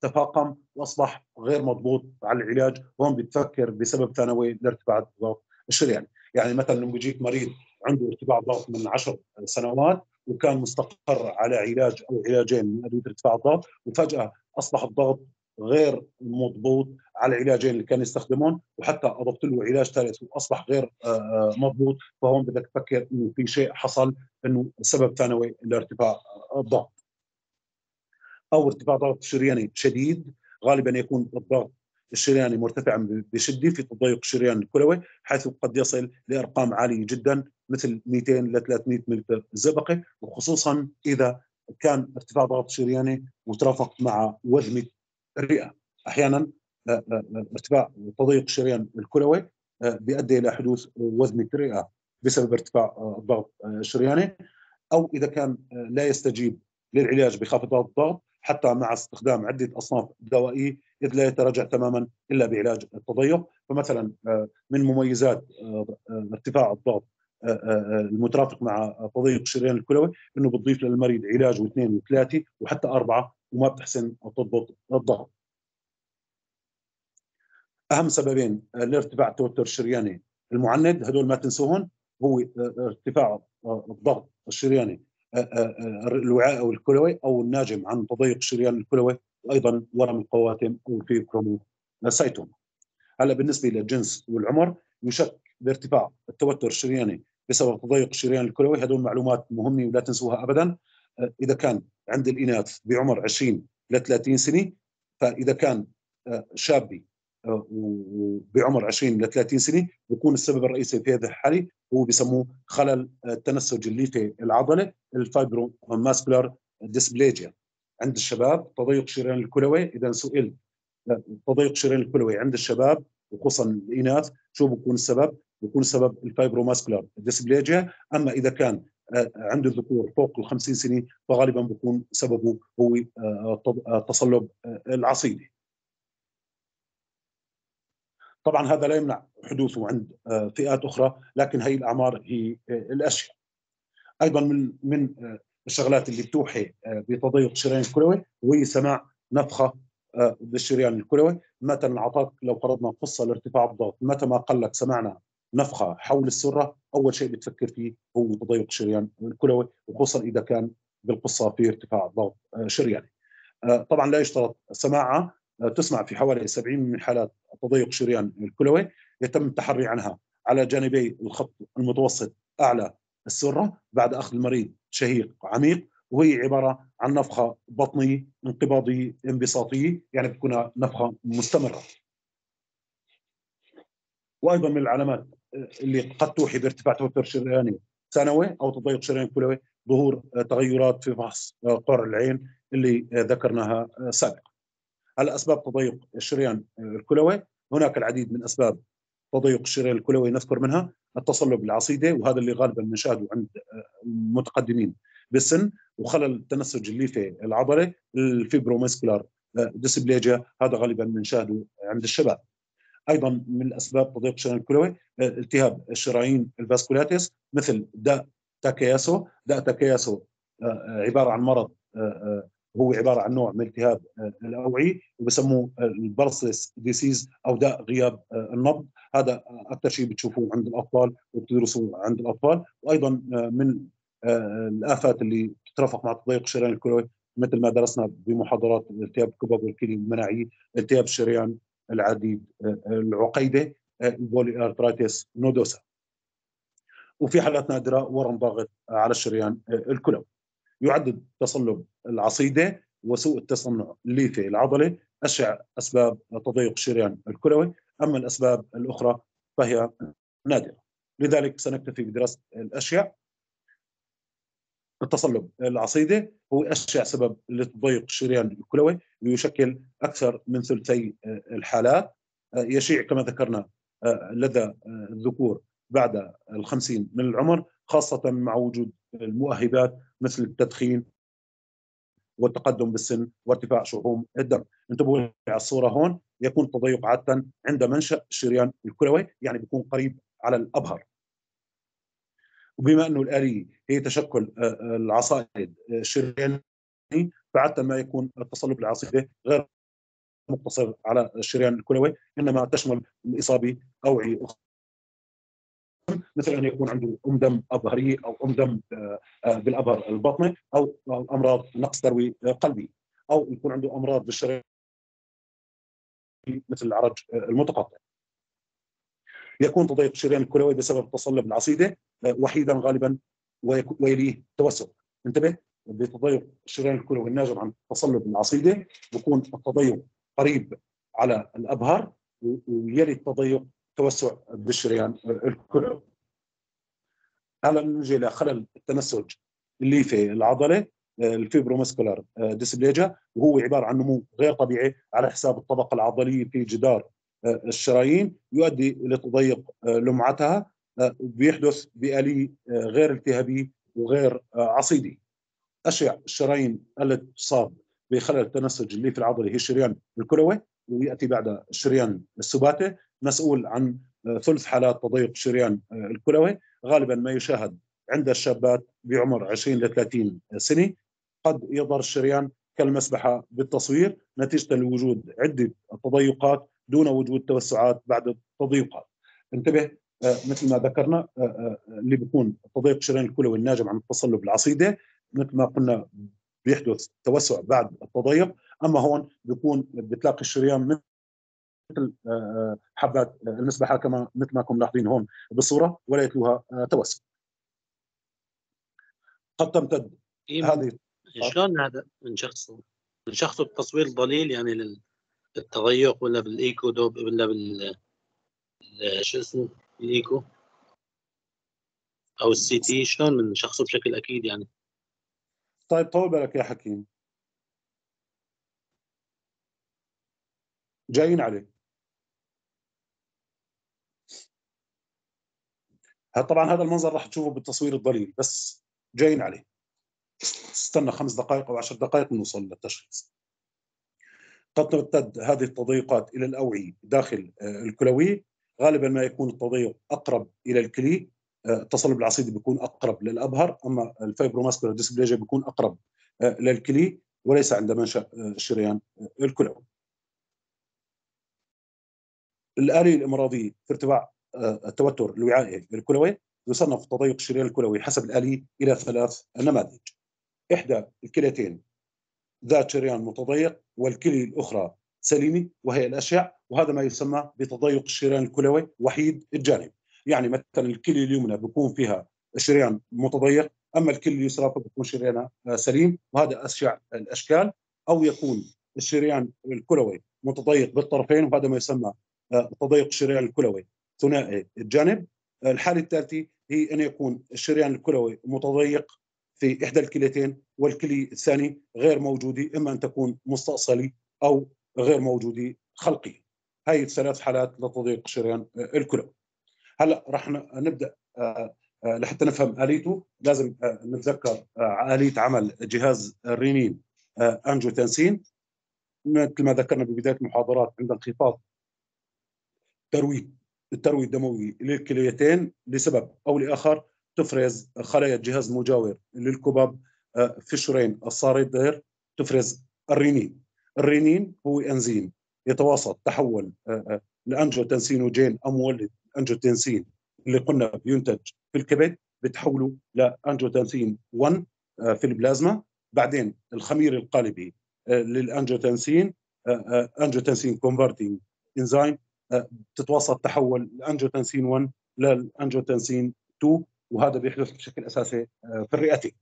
A: تفاقم وأصبح غير مضبوط على العلاج هون بتفكر بسبب ثانوي لارتفاع الضغط الشرياني. يعني مثلا لما بيجيك مريض عنده ارتفاع ضغط من 10 سنوات وكان مستقر على علاج أو علاجين من ادويه ارتفاع الضغط وفجأة أصبح الضغط غير مضبوط على العلاجين اللي كان يستخدمون وحتى أضفت له علاج ثالث وأصبح غير آه، آه، مضبوط. فهون بدك تفكر إنه في شيء حصل إنه سبب ثانوي لارتفاع الضغط. أو ارتفاع ضغط شرياني شديد غالبا يكون الضغط الشرياني مرتفعا بشدة في تضيق الشريان الكلوي حيث قد يصل لأرقام عالية جدا. مثل 200 ل 300 ملي زئبقي وخصوصا إذا كان ارتفاع ضغط شرياني مترافق مع وذمه الرئه أحيانا آه، آه، آه، ارتفاع تضيق الشريان الكلوي بيؤدي إلى حدوث وذمه الرئه بسبب ارتفاع الضغط الشرياني أو إذا كان لا يستجيب للعلاج بخفضات الضغط حتى مع استخدام عدة أصناف دوائية إذ لا يتراجع تماما إلا بعلاج التضيق. فمثلا من مميزات ارتفاع الضغط المترافق مع تضيق الشريان الكلوي إنه بتضيف للمريض علاج واثنين وثلاثة وحتى أربعة وما بتحسن تضبط الضغط. أهم سببين لارتفاع التوتر الشرياني المعند هدول ما تنسوهم هو ارتفاع الضغط الشرياني الوعائي الكلوي أو الناجم عن تضيق الشريان الكلوي وأيضا ورم القواتم أو pheochromocytoma. هلأ بالنسبة للجنس والعمر يشك بارتفاع التوتر الشرياني بسبب تضيق الشريان الكلوي هدول معلومات مهمة ولا تنسوها ابدا. إذا كان عند الإناث بعمر 20 ل 30 سنة فإذا كان شابة بعمر 20 ل 30 سنة بيكون السبب الرئيسي في هذه الحالة هو بسموه خلل التنسج الليفي العضلي ال fibromuscular dysplasia. عند الشباب تضيق الشريان الكلوي إذا سئلت تضيق الشريان الكلوي عند الشباب وخصوصا الإناث شو بكون السبب؟ بكون السبب ال fibromuscular dysplasia أما إذا كان آه، عند الذكور فوق ال 50 سنه فغالبا بكون سببه هو التصلب آه، آه، العصيبي. طبعا هذا لا يمنع حدوثه عند فئات أخرى لكن هي الأعمار هي الأشياء. أيضا من من الشغلات اللي بتوحي بتضيق الشريان الكلوي وهي سماع نفخة بالشريان الكلوي مثلا اعطاك لو فرضنا قصة لارتفاع الضغط متى ما لك سمعنا نفخة حول السرة أول شيء بتفكر فيه هو تضيق الشريان الكلوي وخصوصا إذا كان بالقصة في ارتفاع ضغط شرياني. آه، طبعا لا يشترط سماعها آه، تسمع في حوالي 70 من حالات تضيق الشريان الكلوي يتم التحري عنها على جانبي الخط المتوسط أعلى السرة بعد أخذ المريض شهيق عميق وهي عبارة عن نفخة بطنيه انقباضيه انبساطيه يعني بتكون نفخة مستمرة. وأيضا من العلامات اللي قد توحي بارتفاع توتر شرياني ثانوي أو تضيق شريان كلوي ظهور تغيرات في فحص قعر العين اللي ذكرناها سابقا. هلا اسباب تضيق الشريان الكلوي. هناك العديد من أسباب تضيق الشريان الكلوي نذكر منها. التصلب العصيدي وهذا اللي غالبا بنشاهده عند المتقدمين بالسن. وخلل التنسج الليفي العضلي ال fibromuscular dysplasia. هذا غالبا بنشاهده عند الشباب. أيضا من أسباب تضييق الشرايين الكلوي التهاب الشرايين ال vasculitis مثل داء تاكاياسو. داء تاكاياسو آه، عبارة عن مرض آه، آه، هو عبارة عن نوع من التهاب الأوعية وبسموه ال pulseless disease أو داء غياب النبض. هذا أكثر شيء بتشوفوه عند الأطفال وبتدرسوه عند الأطفال. وأيضا من الآفات اللي تترافق مع تضييق الشريان الكلوي مثل ما درسنا بمحاضرات التهاب الكبب والكلي المناعيه التهاب الشريان العديد العقدي ال polyarteritis nodosa. وفي حالات نادرة ورم ضاغط على الشريان الكلوي يعد تصلب العصيدة وسوء التصنع الليفي العضلي أشيع أسباب تضيق الشريان الكلوي. أما الأسباب الأخرى فهي نادرة. لذلك سنكتفي بدراسة الأشياء. التصلب العصيدة هو اشع سبب لتضيق الشريان الكلوي ويشكل أكثر من ثلثي الحالات. يشيع كما ذكرنا لدى الذكور بعد الخمسين من العمر خاصة مع وجود المؤهبات مثل التدخين والتقدم بالسن وارتفاع شحوم الدم. انتبهوا على الصورة هون يكون التضيق عادة عند منشأ الشريان الكلوي يعني بيكون قريب على الأبهر. وبما أنه الاليه هي تشكل العصائد الشرياني فعاده ما يكون التصلب العصيده غير مقتصر على الشريان الكلوي إنما تشمل الاصابه أوعية مثل أن يكون عنده أم دم ابهريه أو أم دم آه، آه، بالابهر البطني أو امراض نقص تروي قلبي أو يكون عنده أمراض بالشريان مثل العرج المتقطع. يكون تضيق الشريان الكلوي بسبب تصلب العصيدة آه، وحيدا غالبا ويليه توسع انتبه بتضيق الشريان الكلوي الناجم عن تصلب العصيدة بكون التضيق قريب على الابهر ويلي التضيق توسع بالشريان الكلوي هلا نجي لخلل التنسج الليفي العضلي ال fibromuscular dysplasia وهو عبارة عن نمو غير طبيعي على حساب الطبقة العضلية في جدار الشرايين يؤدي إلى تضيق لمعتها بيحدث بآلية غير التهابي وغير عصيدي. أشع الشرايين التي تصاب بخلل التنسج اللي في العضله هي الشريان الكلوي ويأتي بعد الشريان السباتي مسؤول عن ثلث حالات تضيق الشريان الكلوي. غالبا ما يشاهد عند الشابات بعمر 20 ل 30 سنة. قد يظهر الشريان كالمسبحة بالتصوير نتيجة لوجود عدة تضيقات دون وجود توسعات بعد التضيقات انتبه آه، مثل ما ذكرنا آه، آه، اللي بيكون التضيق الشريان الكلوي الناجم عن التصلب العصيدة مثل ما قلنا بيحدث توسع بعد التضيق أما هون بيكون بتلاقي الشريان مثل حبات المسبحة كما مثل ما كم ملاحظين هون بالصورة ولا يتلوها توسع. قد تمتد
B: إيه هذه شلون هذا؟ منشخص منشخص بتصوير ضليل يعني للتضيق ولا بال echo Doppler ولا بال شو اسمه؟ الايكو أو السي تي؟ شلون منشخصه بشكل أكيد يعني.
A: طيب طول بالك يا حكيم. جايين عليه. طبعا هذا المنظر راح تشوفه بالتصوير الضليل بس جايين عليه. استنى خمس دقائق أو عشر دقائق نوصل للتشخيص. قد تمتد هذه التضيقات إلى الاوعيه داخل آه، الكلوي. غالبا ما يكون التضيق أقرب إلى الكلي آه، التصلب العصيدي بيكون أقرب للأبهر أما ال fibromuscular dysplasia بيكون أقرب آه، للكلي وليس عند منشا الشريان الكلوي. الآلية الإمراضية في ارتفاع التوتر الوعائي الكلوي يصنف تضيق الشريان الكلوي حسب الآلية إلى ثلاث نماذج إحدى الكليتين ذات شريان متضيق والكلي الأخرى سليمة وهي الأشيع وهذا ما يسمى بتضيق الشريان الكلوي وحيد الجانب. يعني مثلا الكلي اليمنى بيكون فيها الشريان متضيق أما الكلي اليسرى فبكون شريانها سليم وهذا أشيع الأشكال. أو يكون الشريان الكلوي متضيق بالطرفين وهذا ما يسمى آه، تضيق الشريان الكلوي ثنائي الجانب. الحالة الثالثة هي أن يكون الشريان الكلوي متضيق في إحدى الكليتين والكلي الثاني غير موجودة إما أن تكون مستأصلي أو غير موجودة خلقي. هاي الثلاث حالات لتضييق الشريان الكلوي هلأ راح نبدأ آه، آه، لحتى نفهم اليته لازم آه، نتذكر اليه عمل جهاز الرينين انجوتنسين مثل ما ذكرنا ببداية المحاضرات عند انخفاض ترويج التروي الدموي للكليتين لسبب أو لآخر تفرز خلايا الجهاز المجاور للكبب آه، في الشرين الصادر تفرز الرينين. الرينين هو أنزيم يتواسط تحول آه، آه، جين أو مولد انجوتنسين اللي قلنا بينتج في الكبد بتحوله لأنجوتنسين 1 في البلازما. بعدين الخمير القالبي للأنجوتنسين angiotensin converting enzyme تتواسط تحول الانجوتنسين 1 للأنجوتنسين 2 وهذا بيحدث بشكل أساسي آه، في الرئتين.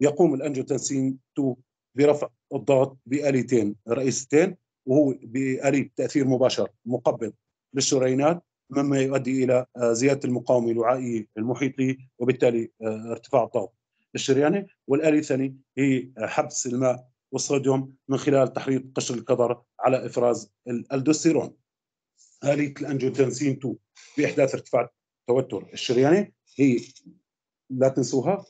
A: يقوم الانجوتنسين 2 برفع الضغط بآليتين رئيستين وهو بآلية تأثير مباشر مقبض للشريانات مما يؤدي إلى آه، زيادة المقاومة الوعائية المحيطية وبالتالي آه، ارتفاع الضغط الشرياني والآلية الثانية هي حبس الماء والصوديوم من خلال تحريض قشر الكظر على إفراز الألدوستيرون. آلية الأنجوتنسين 2 بإحداث ارتفاع التوتر الشرياني هي لا تنسوها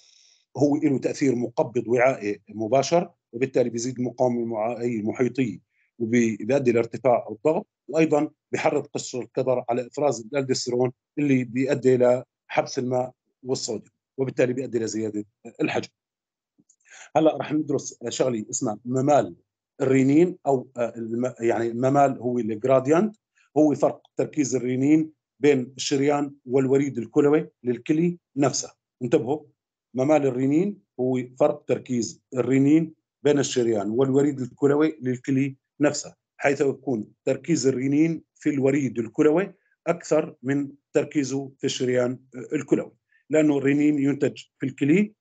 A: هو له تأثير مقبض وعائي مباشر وبالتالي بيزيد المقاومة الوعائيه المحيطيه وبيؤدي لارتفاع الضغط وأيضا بحرك قشر الكظر على إفراز الالدسترون اللي بيؤدي إلى حبس الماء والصوديوم وبالتالي بيؤدي إلى زيادة الحجم. هلأ راح ندرس شغلة اسمها ممال الرينين أو يعني ممال هو ال gradient هو فرق تركيز الرينين بين الشريان والوريد الكلوي للكلي نفسها انتبهوا ممال الرينين هو فرق تركيز الرينين بين الشريان والوريد الكلوي للكلي نفسها حيث يكون تركيز الرينين في الوريد الكلوي أكثر من تركيزه في الشريان الكلوي لأنه الرينين ينتج في الكلي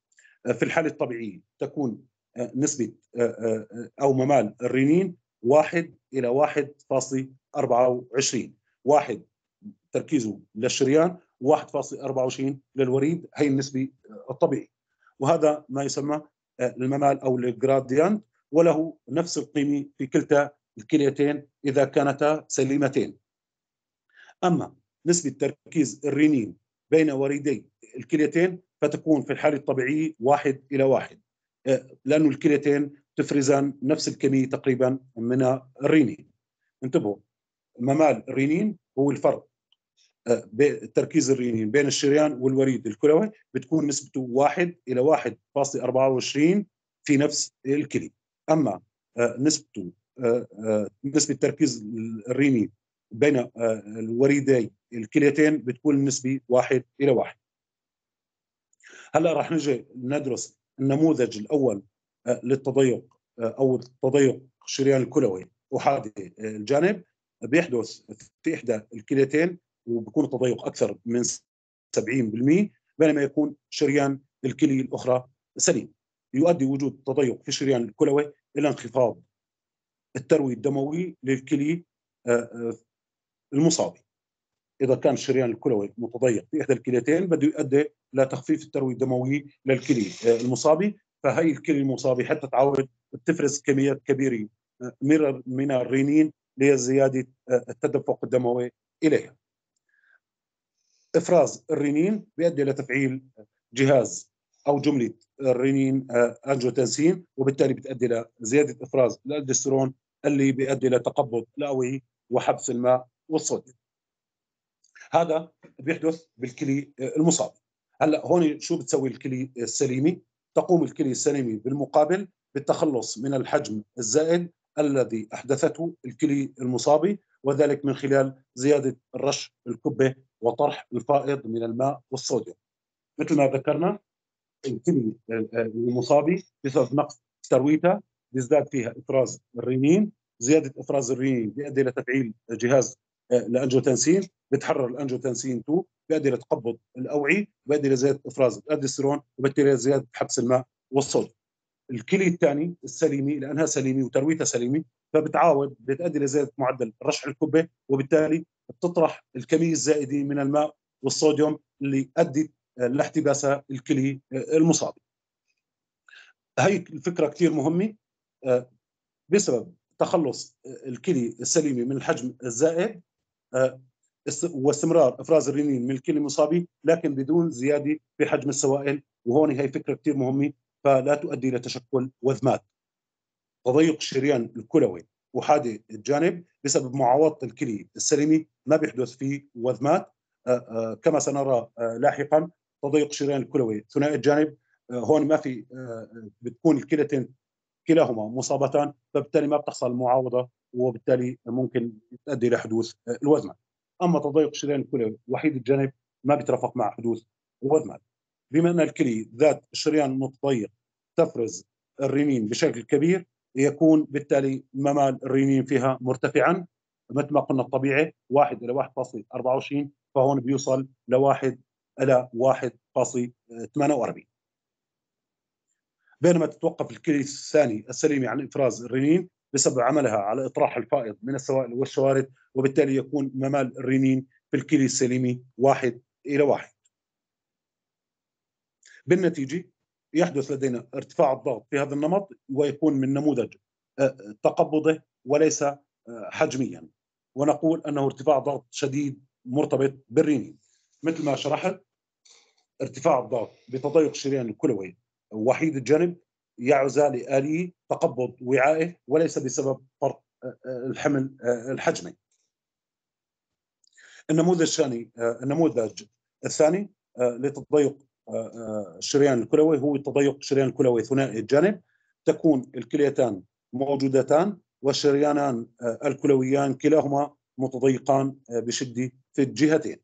A: في الحالة الطبيعية تكون نسبة أو ممال الرينين واحد إلى 1.24 واحد تركيزه للشريان 1.24 للوريد هي النسبة الطبيعيه وهذا ما يسمى الممال أو الجراديانت وله نفس القيمة في كلتا الكليتين إذا كانتا سليمتين. أما نسبة تركيز الرينين بين وريدي الكليتين فتكون في الحالة الطبيعية واحد إلى واحد لأنه الكليتين تفرزان نفس الكمية تقريبا من الرينين. انتبهوا ممال الرينين هو الفرق تركيز الرينين بين الشريان والوريد الكلوي بتكون نسبته 1 إلى 1.24 في نفس الكلي أما نسبته نسبة تركيز الرينين بين الوريدي الكليتين بتكون النسبة 1 إلى 1 هلأ راح نجي ندرس النموذج الأول للتضيق أو التضيق الشريان الكلوي احادي الجانب بيحدث في إحدى الكليتين وبكون التضيق أكثر من 70% بينما يكون شريان الكلي الأخرى سليم. يؤدي وجود تضيق في الشريان الكلوي إلى انخفاض التروي الدموي للكلي المصابي. إذا كان الشريان الكلوي متضيق في إحدى الكليتين بده يؤدي لتخفيف التروي الدموي للكلي المصابي. فهي الكلي المصابي حتى تعود تفرز كميات كبيرة من الرينين لزيادة التدفق الدموي إليها. إفراز الرينين بيؤدي إلى تفعيل جهاز أو جملة الرينين انجوتنسين وبالتالي بتؤدي إلى زيادة إفراز الالدسترون اللي بيؤدي إلى تقبض الاوعيه وحبس الماء والصوديوم. هذا بيحدث بالكلي المصاب. هلأ هون شو بتسوي الكلي السليمي؟ تقوم الكلي السليمي بالمقابل بالتخلص من الحجم الزائد الذي أحدثته الكلي المصابي وذلك من خلال زيادة الرشح الكبي وطرح الفائض من الماء والصوديوم. مثل ما ذكرنا الكلي المصابي بسبب نقص ترويته بيزداد فيها إفراز الرينين، زيادة إفراز الرينين بيؤدي إلى تفعيل جهاز الأنجوتنسين بتحرر الأنجوتنسين 2 بيؤدي إلى تقبض الأوعية بيؤدي إلى زيادة إفراز الادسترون وبالتالي زيادة حبس الماء والصوديوم. الكلي الثاني السليمي لأنها سليمي وترويتها سليمي فبتعاود بتؤدي إلى زيادة معدل رشح الكبة وبالتالي بتطرح الكمية الزائدة من الماء والصوديوم اللي ادت لاحتباس الكلي المصابي. هي الفكرة كثير مهمة. بسبب تخلص الكلي السليمي من الحجم الزائد واستمرار إفراز الرنين من الكلي المصابي لكن بدون زيادة في حجم السوائل. وهون هي فكرة كثير مهمة فلا تؤدي إلى تشكل وذمات. تضيق الشريان الكلوي أحادي الجانب بسبب معاوضه الكلي السليمي ما بيحدث فيه وذمات. كما سنرى لاحقا تضيق الشريان الكلوي. ثنائي الجانب هون ما في بتكون الكلتين كلاهما مصابتان فبالتالي ما بتحصل معاوضة وبالتالي ممكن تؤدي إلى حدوث الوذمات أما تضيق الشريان الكلوي وحيد الجانب ما بيترافق مع حدوث الوذمات بما أن الكلي ذات الشريان المتضيق تفرز الرنين بشكل كبير يكون بالتالي ممال الرنين فيها مرتفعا. مثل ما قلنا الطبيعي 1 إلى 1.24 فهون بيوصل ل 1 إلى 1.48 بينما تتوقف الكلي الثاني السليمي عن إفراز الرنين بسبب عملها على إطراح الفائض من السوائل والشوارد وبالتالي يكون ممال الرنين في الكلي السليمي واحد إلى واحد. بالنتيجة يحدث لدينا ارتفاع الضغط في هذا النمط ويكون من نموذج تقبضي وليس حجميا ونقول أنه ارتفاع ضغط شديد مرتبط بالرنين مثل ما شرحت ارتفاع الضغط بتضيق الشريان الكلوي وحيد الجانب يعزى لآلية تقبض وعائه وليس بسبب فرق الحمل الحجمي. النموذج الثاني النموذج الثاني لتضيق الشريان الكلوي هو تضيق الشريان الكلوي ثنائي الجانب. تكون الكليتان موجودتان والشريانان الكلويان كلاهما متضيقان بشدة في الجهتين.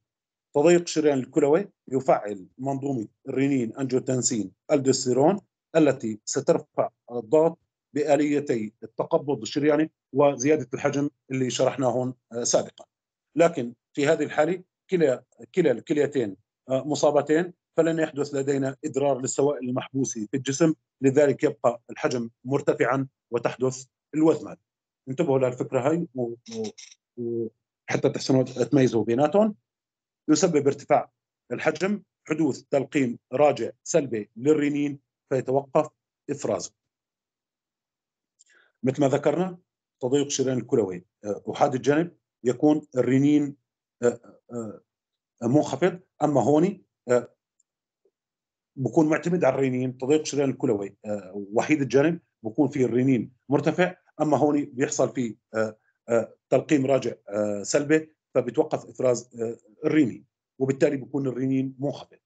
A: تضيق الشريان الكلوي يفعل منظومة الرينين انجيوتنسين الدوستيرون التي سترفع الضغط بآليتي التقبض الشرياني وزيادة الحجم اللي شرحناهم سابقا. لكن في هذه الحالة كلا كلا الكليتين مصابتين فلن يحدث لدينا اضرار للسوائل المحبوسة في الجسم لذلك يبقى الحجم مرتفعا وتحدث الوزمات انتبهوا للفكرة هاي وحتى تحسنوا تميزوا بيناتهم. يسبب ارتفاع الحجم حدوث تلقيم راجع سلبي للرنين فيتوقف إفرازه. مثل ما ذكرنا تضيق الشريان الكلوي احاد الجانب يكون الرنين منخفض. أما هون بكون معتمد على الرنين تضيق الشريان الكلوي وحيد الجانب بكون فيه الرنين مرتفع أما هون بيحصل فيه تلقيم راجع سلبي فبتوقف إفراز الرنين وبالتالي بيكون الرنين منخفض.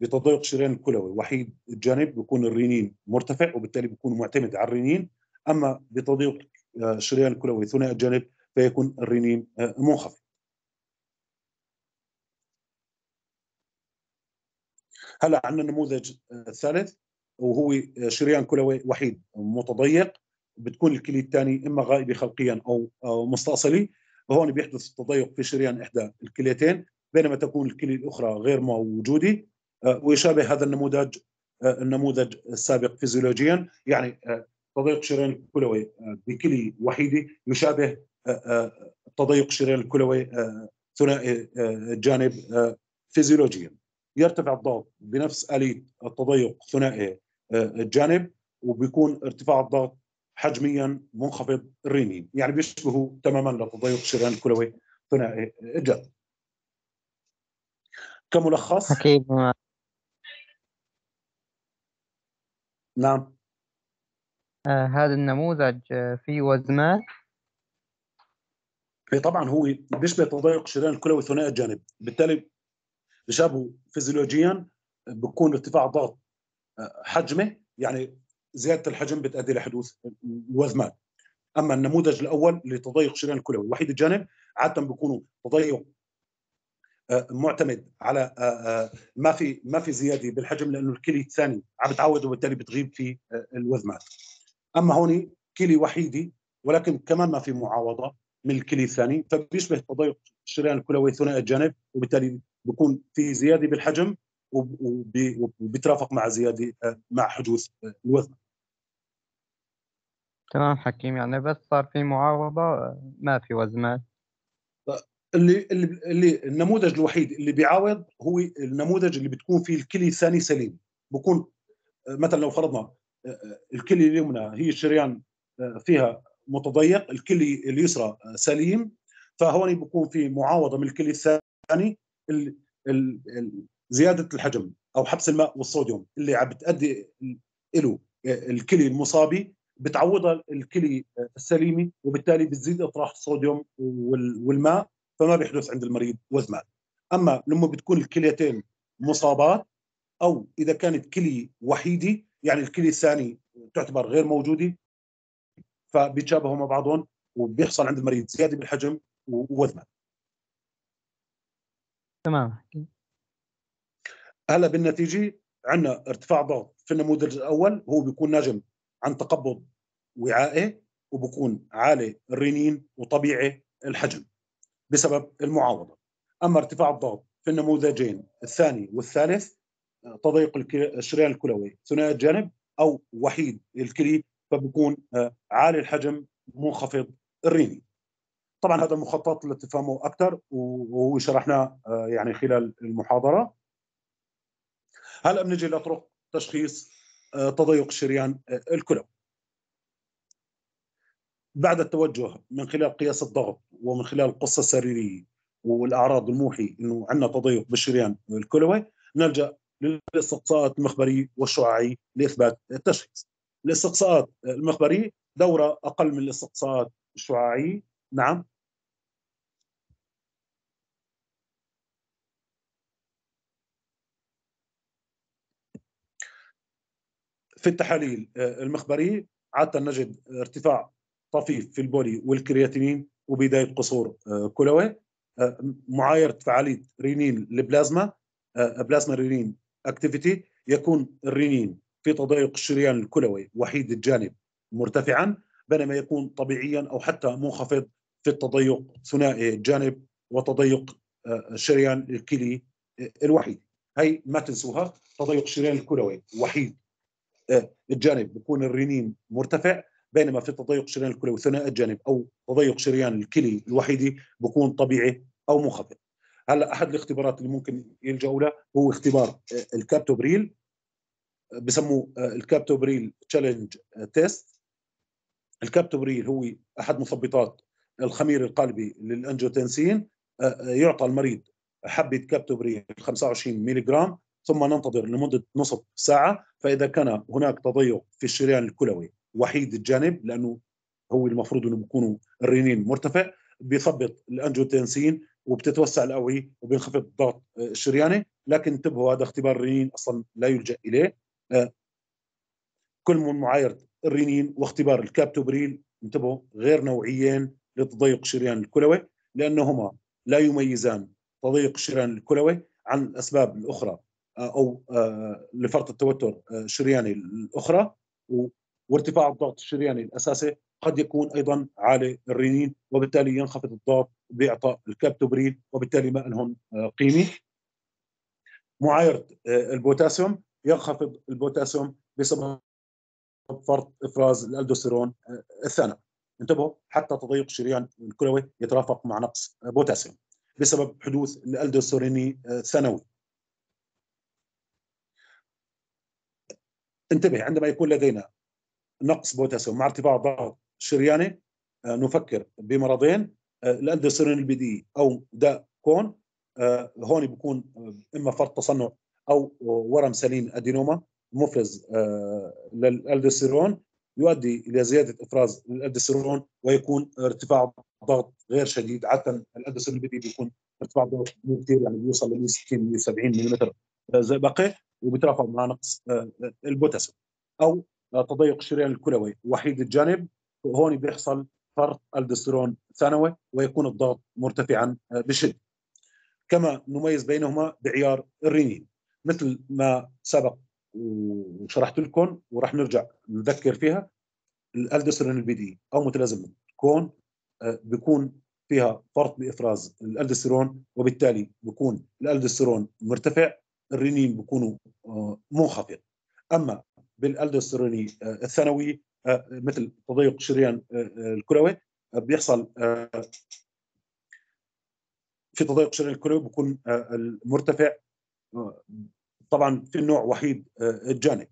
A: بتضيق الشريان الكلوي وحيد الجانب بيكون الرنين مرتفع وبالتالي بيكون معتمد على الرنين أما بتضيق الشريان الكلوي ثنائي الجانب فيكون الرنين منخفض. هلا عندنا النموذج الثالث وهو شريان كلوي وحيد متضيق. بتكون الكلي الثاني إما غائبه خلقيا أو مستأصلي وهون بيحدث تضيق في شريان إحدى الكليتين بينما تكون الكلي الأخرى غير موجودة. ويشابه هذا النموذج النموذج السابق فيزيولوجيا. يعني تضيق شريان الكلوي بكلي وحيدة يشابه تضيق شريان الكلوي ثنائي الجانب فيزيولوجيا. يرتفع الضغط بنفس آلية التضيق ثنائي الجانب وبيكون ارتفاع الضغط حجميا منخفض الرينين يعني بيشبهوا تماما لتضيق الشريان الكلوي ثنائي الجانب كملخص.
C: أكيد
A: نعم.
C: آه هذا النموذج آه فيه وزمات
A: طبعا هو بيشبه تضيق الشريان الكلوي ثنائي الجانب. بالتالي بشابه فيزيولوجيا بكون ارتفاع ضغط حجمه يعني زيادة الحجم بتؤدي لحدوث الوزمات أما النموذج الأول لتضيق شريان الكلوي وحيد الجانب عادة بيكونوا تضيق معتمد على ما في ما في زيادة بالحجم لأنه الكلي الثاني عم بتعود وبالتالي بتغيب في الوزمات أما هون كلي وحيدي ولكن كمان ما في معاوضة من الكلي الثاني فبيشبه تضيق الشريان الكلوي ثنائي الجانب وبالتالي بيكون في زيادة بالحجم وبيترافق مع زيادة مع حدوث الوزن.
C: تمام حكيم يعني بس صار في معاوضه ما في وزمات.
A: اللي اللي النموذج الوحيد اللي بيعاوض هو النموذج اللي بتكون فيه الكلي الثاني سليم. بكون مثلا لو فرضنا الكلي اليمنى هي الشريان فيها متضيق الكلي اليسرى سليم فهون بكون في معاوضه من الكلي الثاني ال ال ال زيادة الحجم أو حبس الماء والصوديوم اللي عم بتأدي له الكلي المصابي بتعوضها الكلي السليمه وبالتالي بتزيد اطراح الصوديوم والماء فما بيحدث عند المريض وزمات أما لما بتكون الكليتين مصابات أو إذا كانت كلي وحيدة يعني الكلي الثاني تعتبر غير موجودة فبيتشابهوا مع بعضهم وبيحصل عند المريض زيادة بالحجم ووزمات
C: تمام.
A: هلا بالنتيجة عندنا ارتفاع ضغط في النموذج الأول هو بيكون ناجم عن تقبض وعائي وبكون عالي الرنين وطبيعي الحجم بسبب المعاوضة. أما ارتفاع الضغط في النموذجين الثاني والثالث تضيق الشريان الكلوي ثنائي الجانب أو وحيد الكلي فبكون عالي الحجم منخفض الريني طبعا هذا المخطط لتفهمه أكثر وهو شرحناه يعني خلال المحاضرة. هلا بنجي لطرق تشخيص تضيق الشريان الكلوي بعد التوجه من خلال قياس الضغط ومن خلال القصة السريريه والأعراض الموحي إنه عندنا تضيق بالشريان الكلوي نلجأ للاستقصاءات المخبرية والشعاعية لإثبات التشخيص. الاستقصاءات المخبرية دورة أقل من الاستقصاءات الشعاعية نعم في التحاليل المخبريه عادة نجد ارتفاع طفيف في البولي والكرياتينين وبداية قصور كلوي معايرة فعالية رينين البلازما plasma renin activity يكون الرينين في تضيق الشريان الكلوي وحيد الجانب مرتفعا بينما يكون طبيعيا أو حتى منخفض في التضيق ثنائي الجانب وتضيق الشريان الكلي الوحيد. هي ما تنسوها تضيق الشريان الكلوي وحيد الجانب بيكون الرنين مرتفع بينما في تضيق الشريان الكلوي ثنائي الجانب أو تضيق شريان الكلي الوحيدي بيكون طبيعي أو منخفض. هلأ أحد الاختبارات اللي ممكن يلجأوا له هو اختبار الكابتوبريل بسموه ال captopril challenge test. الكابتوبريل هو أحد مثبطات الخمير القالب للأنجيوتنسين يعطى المريض حبة كابتوبريل 25 ملي جرام ثم ننتظر لمدة نصف ساعة فإذا كان هناك تضيق في الشريان الكلوي وحيد الجانب لأنه هو المفروض انه بيكونوا الرنين مرتفع بيثبط الانجيوتنسين وبتتوسع الاوعيه وبينخفض الضغط الشرياني لكن انتبهوا هذا اختبار الرنين أصلا لا يلجأ إليه. كل من معايره الرنين واختبار الكابتوبريل انتبهوا غير نوعيين لتضيق الشريان الكلوي لأنهما لا يميزان تضيق الشريان الكلوي عن الأسباب الأخرى. أو لفرط التوتر الشرياني الأخرى وارتفاع الضغط الشرياني الأساسي قد يكون أيضا عالي الرنين وبالتالي ينخفض الضغط بإعطاء الكابتوبريل وبالتالي ما لهم قيمه معايره البوتاسيوم ينخفض البوتاسيوم بسبب فرط إفراز الألدوستيرون الثانوي انتبهوا حتى تضيق الشريان الكلوي يترافق مع نقص بوتاسيوم بسبب حدوث الألدوستيروني الثانوي. انتبه عندما يكون لدينا نقص بوتاسيوم مع ارتفاع ضغط شرياني نفكر بمرضين الالدوستيرون البديهي أو داء كون هون بيكون إما فرط تصنع أو ورم سليم adenoma مفرز للالدوستيرون يؤدي إلى زيادة إفراز الالدوستيرون ويكون ارتفاع ضغط غير شديد عادة الالدوستيرون البديهي بيكون ارتفاع ضغط كثير يعني بيوصل ل 160 170 ملم زئبقي وبيترافق مع نقص البوتاسيوم أو تضيق الشريان الكلوي. وحيد الجانب هون بيحصل فرط ألدوستيرون ثانوي ويكون الضغط مرتفعا بشدة. كما نميز بينهما بعيار الرينين. مثل ما سبق وشرحت لكم وراح نرجع نذكر فيها الألدسترون البديهي أو متلازمه كون بيكون فيها فرط بإفراز الألدسترون وبالتالي بيكون الألدسترون مرتفع الرنين بيكونوا منخفض. أما بالالدوستيروني الثانوي مثل تضيق شريان الكلوي بيحصل في تضيق شريان الكلوي بيكون المرتفع طبعا في النوع وحيد الجانب.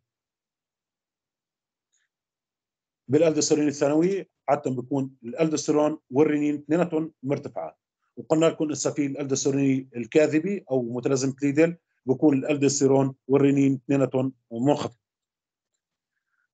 A: بالالدوستيرون الثانوي عادة بيكون الالدوستيرون والرينين اثنيناتهم مرتفعات. وقلنا لكم فرط الالدوستيرونية الكاذب أو متلازمه ليدل بكون الالدوستيرون والرينين اثنيناتهم منخفض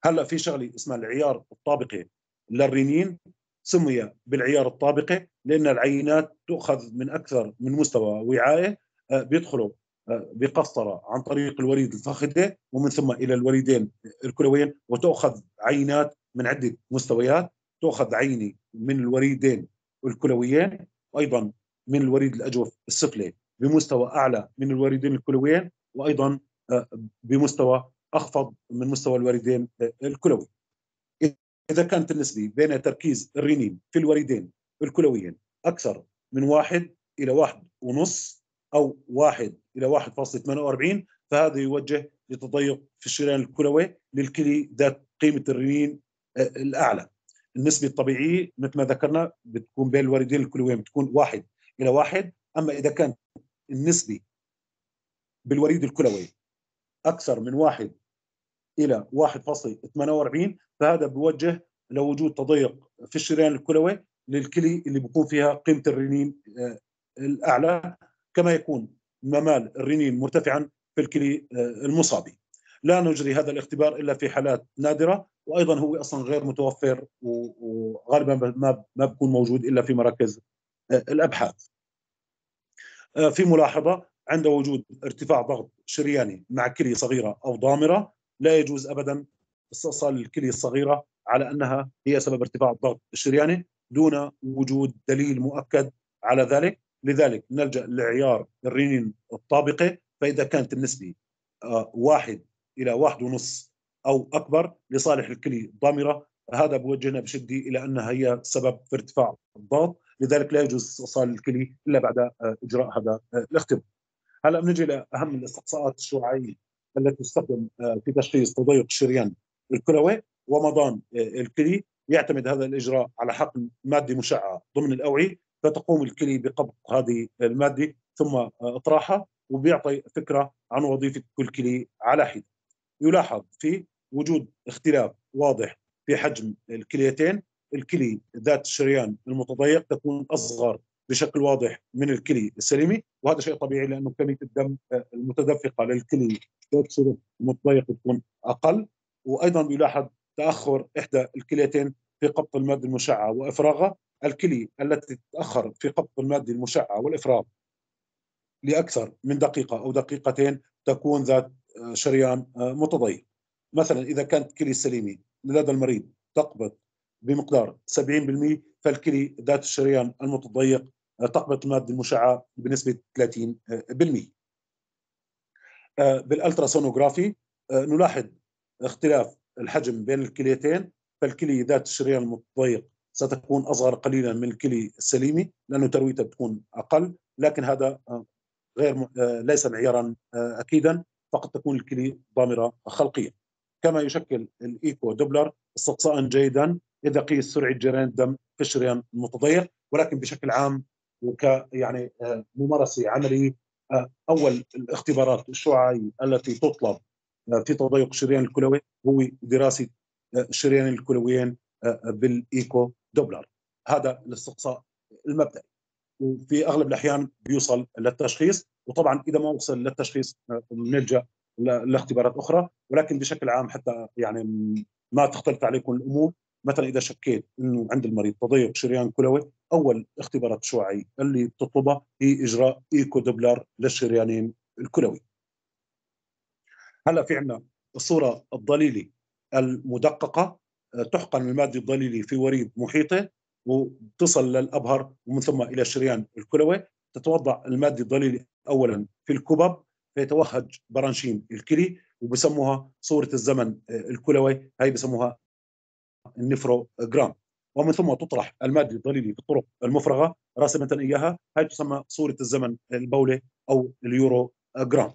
A: هلأ في شغله اسمها العيار الطابقي. للرنين سمي بالعيار الطابقي لأن العينات تؤخذ من أكثر من مستوى وعاء بيدخلوا بقسطره عن طريق الوريد الفخذي ومن ثم إلى الوريدين الكلويين وتؤخذ عينات من عدة مستويات. تؤخذ عينه من الوريدين الكلويين وأيضا من الوريد الأجوف السفلي. بمستوى أعلى من الوريدين الكلويين وأيضا بمستوى أخفض من مستوى الوريدين الكلوي. إذا كانت النسبة بين تركيز الرينين في الوريدين الكلويين أكثر من واحد إلى واحد ونص أو واحد إلى 1.48 فهذا يوجه لتضيق في الشريان الكلوي للكلي ذات قيمة الرينين الأعلى. النسبة الطبيعية مثل ما ذكرنا بتكون بين الوريدين الكلويين بتكون واحد إلى واحد أما إذا كانت النسبة بالوريد الكلوي أكثر من واحد إلى 1.48 فهذا بوجه لوجود تضيق في الشريان الكلوي للكلي اللي بيكون فيها قيمة الرينين الأعلى كما يكون ممال الرينين مرتفعا في الكلي المصابي. لا نجري هذا الاختبار إلا في حالات نادرة وأيضا هو أصلا غير متوفر وغالبا ما ما بكون موجود إلا في مراكز الأبحاث. في ملاحظة عند وجود ارتفاع ضغط شرياني مع كلية صغيرة أو ضامرة لا يجوز ابدا استئصال الكلية الصغيرة على أنها هي سبب ارتفاع الضغط الشرياني دون وجود دليل مؤكد على ذلك. لذلك نلجأ لعيار الرنين الطابقة فإذا كانت النسبة آه، واحد إلى واحد ونص أو أكبر لصالح الكلي الضامره هذا بوجهنا بشدة إلى أنها هي سبب في ارتفاع الضغط. لذلك لا يجوز استئصال الكلي إلا بعد آه، إجراء هذا آه، الاختبار. هلا بنجي لاهم الاستقصاءات الشعاعيه التي تستخدم في تشخيص تضيق الشريان الكلوي ومضان الكلي يعتمد هذا الإجراء على حقن مادة مشعة ضمن الأوعية فتقوم الكلي بقبض هذه المادة ثم أطراحها وبيعطي فكرة عن وظيفة كل كلي على حدة. يلاحظ في وجود اختلاف واضح في حجم الكليتين، الكلي ذات الشريان المتضيق تكون أصغر بشكل واضح من الكلي السليمي وهذا شيء طبيعي لأنه كمية الدم المتدفقة للكلي ذات الشريان المتضيق تكون أقل. وأيضا بيلاحظ تأخر إحدى الكليتين في قبض المادة المشعة وإفراغها. الكلي التي تتأخر في قبض المادة المشعة والإفراغ لأكثر من دقيقة أو دقيقتين تكون ذات شريان متضيق. مثلا إذا كانت كلي سليمه لدى المريض تقبض بمقدار 70% فالكلي ذات الشريان المتضيق آه، تقبض المادة المشعة بنسبة 30% بالالتراسونوغرافي نلاحظ اختلاف الحجم بين الكليتين فالكلي ذات الشريان المتضيق ستكون أصغر قليلا من الكلي السليمي لأنه ترويتها بتكون أقل لكن هذا غير آه، ليس معيارا آه، أكيدا فقد تكون الكلي ضامرة خلقية. كما يشكل الايكو دوبلر استقصاء جيدا إذا قيس سرعة جريان الدم في الشريان المتضيق ولكن بشكل عام وك يعني آه، ممارسة عملية أول الاختبارات الشعاعية التي تطلب في تضيق الشريان الكلوي هو دراسة الشريانين الكلويين بالإيكو دوبلر. هذا الاستقصاء المبدئي. وفي أغلب الأحيان بيوصل للتشخيص وطبعا إذا ما وصل للتشخيص بنلجا لاختبارات أخرى. ولكن بشكل عام حتى يعني ما تختلف عليكم الأمور مثلا إذا شكيت إنه عند المريض تضيق شريان كلوي أول اختبارات شعاعيه اللي بتطلبها هي إجراء إيكو دوبلر للشريانين الكلويين. هلأ في عندنا الصورة الظليلي المدققة تحقن المادة الظليلي في وريد محيطي وتصل للأبهر ومن ثم إلى الشريان الكلوي. تتوضع المادة الظليلي اولا في الكبب فيتوهج برانشيم الكلي وبسموها صورة الزمن الكلوي. هي بسموها ال nephrogram ومن ثم تطرح المادة الظليلي في الطرق المفرغة راسمة إياها هي تسمى صورة الزمن البولي أو ال uro جرام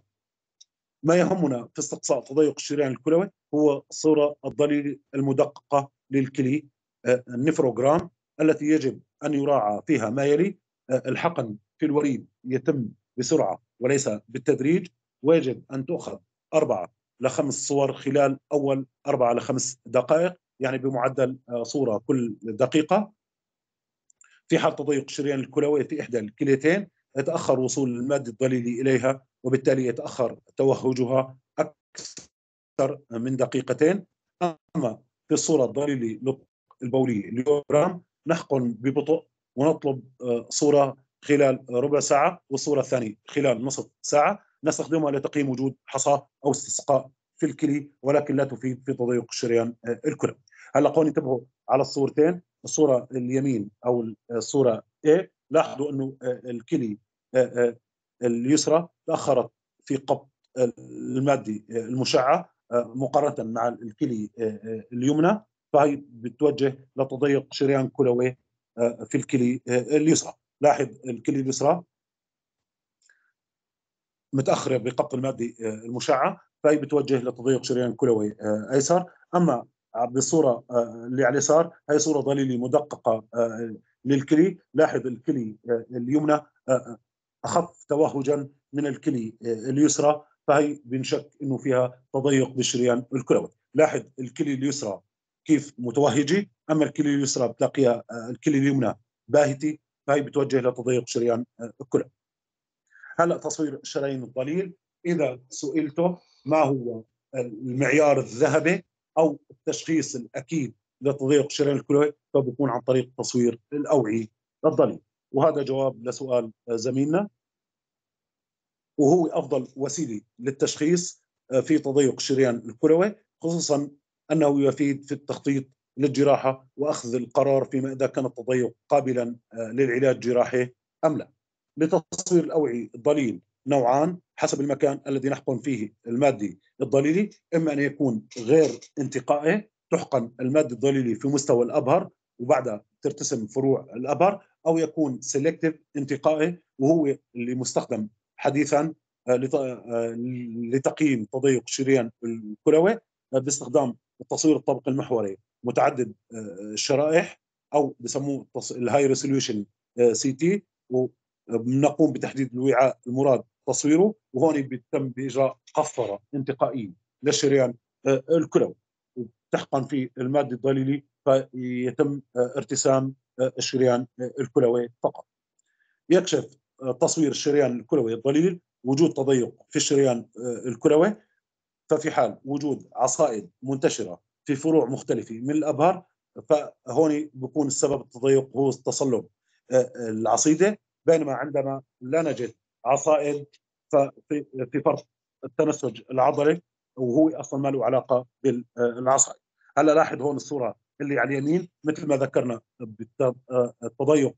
A: ما يهمنا في استقصاء تضيق الشريان الكلوي هو الصورة الظليلة المدققة للكلي آه، ال nephrogram التي يجب أن يراعى فيها ما يلي آه، الحقن في الوريد يتم بسرعة وليس بالتدريج. ويجب أن تؤخذ أربعة لخمس صور خلال أول أربعة لخمس دقائق. يعني بمعدل آه، صورة كل دقيقة. في حال تضيق الشريان الكلوي في إحدى الكليتين يتأخر وصول المادة الضليلي إليها وبالتالي يتأخر توهجها أكثر من دقيقتين. أما في الصورة الضليلي البولي اليورام نحقن ببطء ونطلب آه، صورة خلال ربع ساعة والصورة الثانية خلال نصف ساعة. نستخدمها لتقييم وجود حصى أو استسقاء في الكلي ولكن لا تفيد في تضيق الشريان آه، الكلوي. هلا قوم انتبهوا على الصورتين الصورة اليمين أو الصورة A لاحظوا إنه آه، الكلي اليسرى تأخرت في قبض المادة المشعة مقارنة مع الكلي اليمنى. فهي بتوجه لتضيق شريان كلوي آه، في الكلي آه، اليسرى. لاحظ الكلي اليسرى متأخرة بقبض المادة آه، المشعة فهي بتوجه لتضيق شريان كلوي أيسر. أما بالصورة اللي على اليسار. هي صورة ضليلي مدققة للكلي. لاحظ الكلي اليمنى أخف توهجا من الكلي اليسرى. فهي بنشك إنه فيها تضيق بالشريان الكلوي لاحظ الكلي اليسرى كيف متوهجه أما الكليه اليسرى بتلاقيها آه، الكليه اليمنى باهته فهي بتوجه لتضيق شريان آه، الكلى هلا تصوير الشرايين الضليل إذا سئلته ما هو المعيار الذهبي؟ أو التشخيص الأكيد لتضيق شريان الكلى فبكون عن طريق تصوير الأوعية. الضليل وهذا جواب لسؤال آه، زميلنا. وهو أفضل وسيلة للتشخيص في تضيق الشريان الكلوي خصوصا أنه يفيد في التخطيط للجراحة وأخذ القرار فيما إذا كان التضيق قابلا آه، للعلاج الجراحي أم لا. لتصوير الاوعي الظليل نوعان حسب المكان الذي نحقن فيه المادي الظليلي إما أن يكون غير انتقائي تحقن المادي الظليلي في مستوى الأبهر وبعدها ترتسم فروع الأبهر أو يكون selective انتقائي وهو اللي مستخدم حديثا آه، آه، لتقييم تضيق الشريان الكلوي باستخدام التصوير الطبقي المحوري متعدد الشرائح أو بسموه ال high resolution CT ونقوم بتحديد الوعاء المراد تصويره وهون بيتم بإجراء قثطره انتقائيه للشريان آه، الكلوي وتحقن في الماده الضليلي فيتم آه، ارتسام آه، الشريان الكلوي فقط. يكشف تصوير الشريان الكلوي الظليل وجود تضيق في الشريان الكلوي. ففي حال وجود عصائد منتشرة في فروع مختلفة من الأبهر فهون بكون السبب التضيق هو تصلب العصيدة. بينما عندما لا نجد عصائد ففي في فرط التنسج العضلي وهو أصلا ما له علاقة بالعصائد هلا لاحظ هون الصورة اللي على اليمين مثل ما ذكرنا التضيق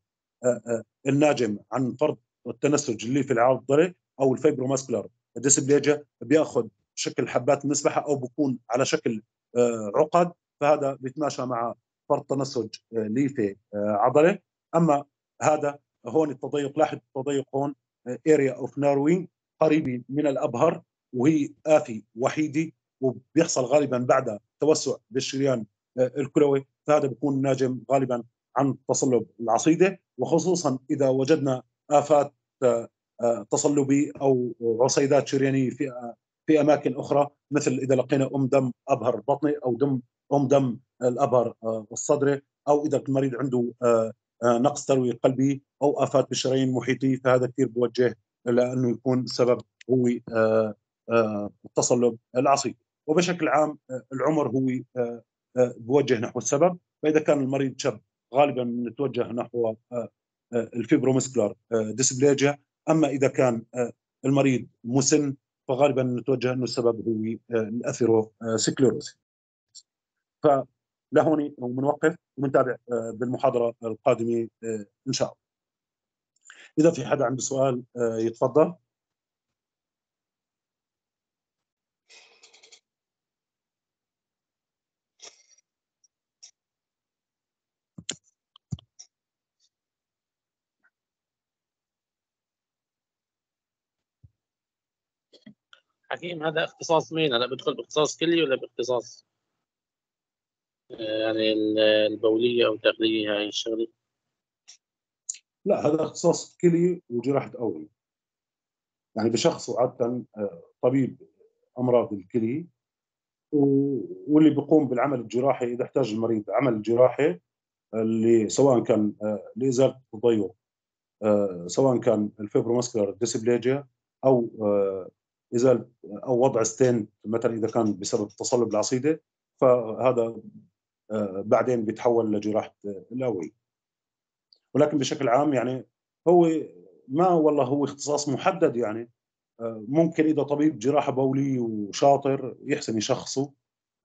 A: الناجم عن فرط التنسج اللي في العضله أو ال fibromuscular dysplasia بيأخذ شكل حبات المسبحه أو بكون على شكل عقد فهذا بيتماشى مع فرط تنسج ليفي عضلي أما هذا هون التضيق لاحظ التضيق هون area of narrowing قريبه من الأبهر وهي آفي وحيده وبيحصل غالبا بعد توسع بالشريان آه، الكلوي. فهذا بيكون ناجم غالبا عن تصلب العصيدة. وخصوصا إذا وجدنا آفات آه، آه، تصلبي أو عصيدات شريانية في في أماكن أخرى مثل إذا لقينا أم دم أبهر بطني أو أم دم أم دم الأبهر الصدري أو إذا المريض عنده نقص تروي قلبي أو آفات بالشرايين المحيطيه فهذا كثير بوجه إلى انه يكون السبب هو التصلب العصيدي وبشكل عام العمر هو بوجه نحو السبب. فإذا كان المريض شاب غالبا نتوجه نحو ال fibromuscular dysplasia. أما إذا كان المريض مسن فغالبا نتوجه أنه السبب هو الاثيروسكليروسيس فلهون وبنوقف وبنتابع بالمحاضرة القادمة إن شاء الله. إذا في حدا عنده سؤال آه، يتفضل.
B: حكيم هذا اختصاص مين؟ هلا بدخل باختصاص كلي ولا باختصاص؟ آه، يعني البولية أو الداخليه هاي الشغلة؟
A: لا هذا اختصاص كلي وجراحة اوري يعني بشخصه عادة آه، طبيب أمراض الكلي واللي بيقوم بالعمل الجراحي إذا احتاج المريض عمل جراحي اللي سواء كان آه، لازاله التضيق آه، سواء كان ال fibromuscular dysplasia أو ازاله أو وضع stent مثلا إذا كان بسبب تصلب العصيدة فهذا بعدين بيتحول لجراحه الاوعيه ولكن بشكل عام يعني هو ما والله هو اختصاص محدد يعني آه، ممكن إذا طبيب جراحة بولي وشاطر يحسن يشخصه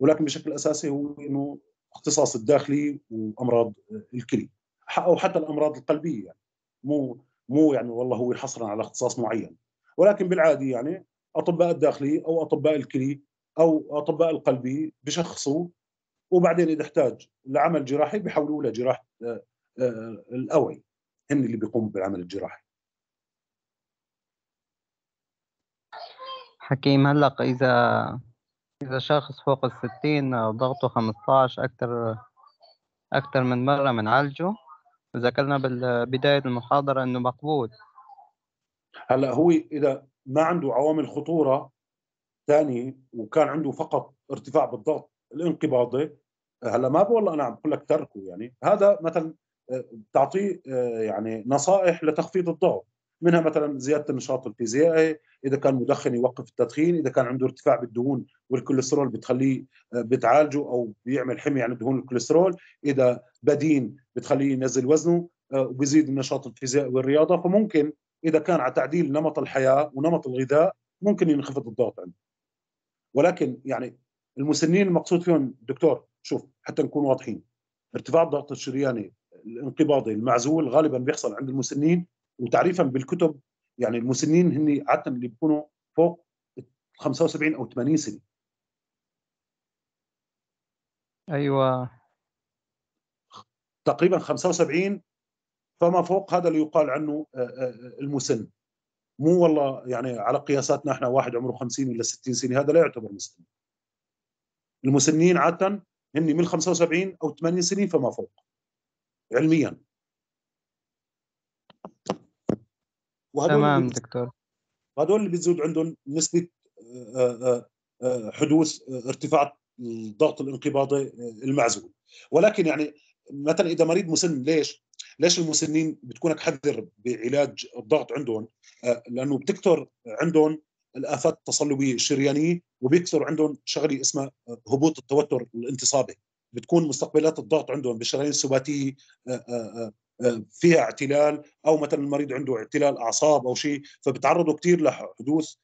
A: ولكن بشكل أساسي هو إنه اختصاص الداخلي وأمراض الكلي أو حتى الأمراض القلبية يعني. مو مو يعني والله هو حصرا على اختصاص معين. ولكن بالعادي يعني أطباء الداخلي أو أطباء الكلي أو أطباء القلبي بشخصوا وبعدين إذا احتاج لعمل جراحي بيحولوه لجراحه آه، آه، الأوعي. هن اللي بيقوموا بالعمل الجراحي.
C: حكيم هلا إذا إذا شخص فوق الستين ضغطه 15 أكثر أكثر من مرة بنعالجه ذكرنا بالبدايه المحاضرة إنه مقبول.
A: هلا هو إذا ما عنده عوامل خطورة ثانية وكان عنده فقط ارتفاع بالضغط الانقباضي هلا ما بقول أنا عم بقول لك تركه يعني. هذا مثلا تعطيه آه، يعني نصائح لتخفيض الضغط. منها مثلا زيادة النشاط الفيزيائي إذا كان مدخن يوقف التدخين إذا كان عنده ارتفاع بالدهون والكوليسترول بتخليه آه، بتعالجه أو بيعمل حميه عن دهون الكوليسترول إذا بدين بتخليه ينزل وزنه آه، وبيزيد النشاط الفيزيائي والرياضة. فممكن إذا كان على تعديل نمط الحياة ونمط الغذاء ممكن ينخفض الضغط عنده ولكن يعني المسنين المقصود فيهم دكتور شوف حتى نكون واضحين. ارتفاع الضغط الشرياني الانقباضي المعزول غالبا بيحصل عند المسنين وتعريفا بالكتب يعني المسنين هن عاده اللي بيكونوا فوق 75 أو 80 سنة.
C: أيوه.
A: تقريبا 75 فما فوق هذا اللي يقال عنه آه، آه، المسن. مو والله يعني على قياساتنا إحنا واحد عمره 50 ولا 60 سنة هذا لا يعتبر مسن. المسنين عاده هن من 75 أو 80 سنه فما فوق علميا
C: تمام دكتور
A: هذول اللي بتزود عندهم نسبة آه، حدوث ارتفاع الضغط الانقباضي المعزول ولكن يعني مثلا إذا مريض مسن ليش؟ ليش المسنين بتكونك حذر بعلاج الضغط عندهم؟ آه، لأنه بتكثر عندهم الآفات التصلبيه الشريانيه وبيكثر عندهم شغله اسمها هبوط التوتر الانتصابي. بتكون مستقبلات الضغط عندهم بالشرايين السباتيه آه، آه، فيها اعتلال أو مثلا المريض عنده اعتلال أعصاب أو شيء فبتعرضوا كثير لحدوث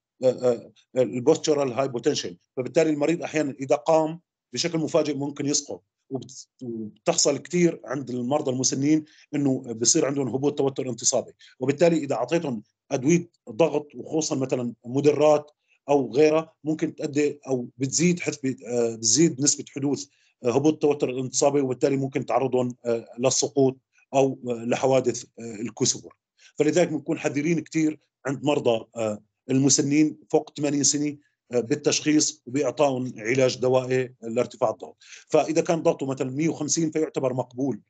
A: ال postural hypotension. فبالتالي المريض أحيانا إذا قام بشكل مفاجئ ممكن يسقط وبتحصل كثير عند المرضى المسنين إنه بصير عندهم هبوط توتر انتصابي وبالتالي إذا أعطيتهم أدوية ضغط وخصوصا مثلا مدرات أو غيرها ممكن تؤدي أو بتزيد حث بتزيد نسبة حدوث هبوط التوتر الانتصابي وبالتالي ممكن تعرضهم آه، للسقوط أو لحوادث آه، الكسور. فلذلك بنكون حذرين كثير عند مرضى آه، المسنين فوق 80 سنة بالتشخيص وباعطائهم علاج دوائي لارتفاع الضغط. فإذا كان ضغطه مثلا 150 فيعتبر مقبول.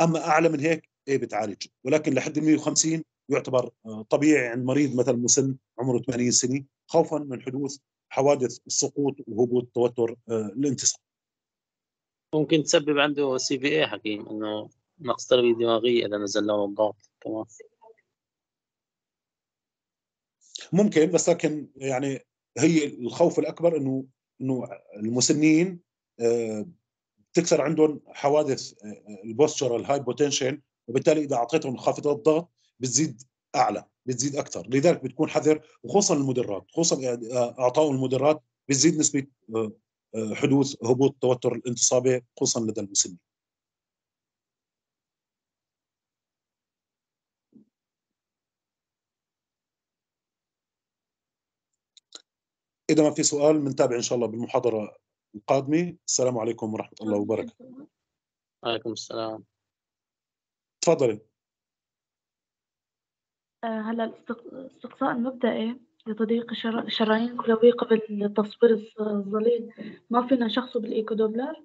A: أما أعلى من هيك إيه بتعالج. ولكن لحد ال 150 يعتبر آه، طبيعي عند مريض مثلا مسن عمره 80 سنه خوفا من حدوث حوادث السقوط وهبوط توتر آه، الانتصاب
B: ممكن تسبب عنده CVA حكيم؟ إنه نقص تروية دماغية إذا نزل له الضغط كمان.
A: ممكن بس لكن يعني هي الخوف الأكبر إنه إنه المسنين آه، بتكسر عندهم حوادث آه، ال postural hypotension وبالتالي إذا أعطيتهم خافضات ضغط بتزيد أعلى بتزيد أكثر. لذلك بتكون حذر وخصوصا المدرات خصوصا اعطائهم المدرات بتزيد نسبة آه، حدوث هبوط توتر الانتصابي خصوصا لدى المسنين. إذا ما في سؤال بنتابع إن شاء الله بالمحاضرة القادمة. السلام عليكم ورحمة الله وبركاته.
B: وعليكم السلام.
A: تفضلي.
D: آه، هلا الاستقصاء المبدئي لتضييق الشرايين الكلوية قبل تصوير الظليل. ما فينا نشخصه بالإيكو دوبلر؟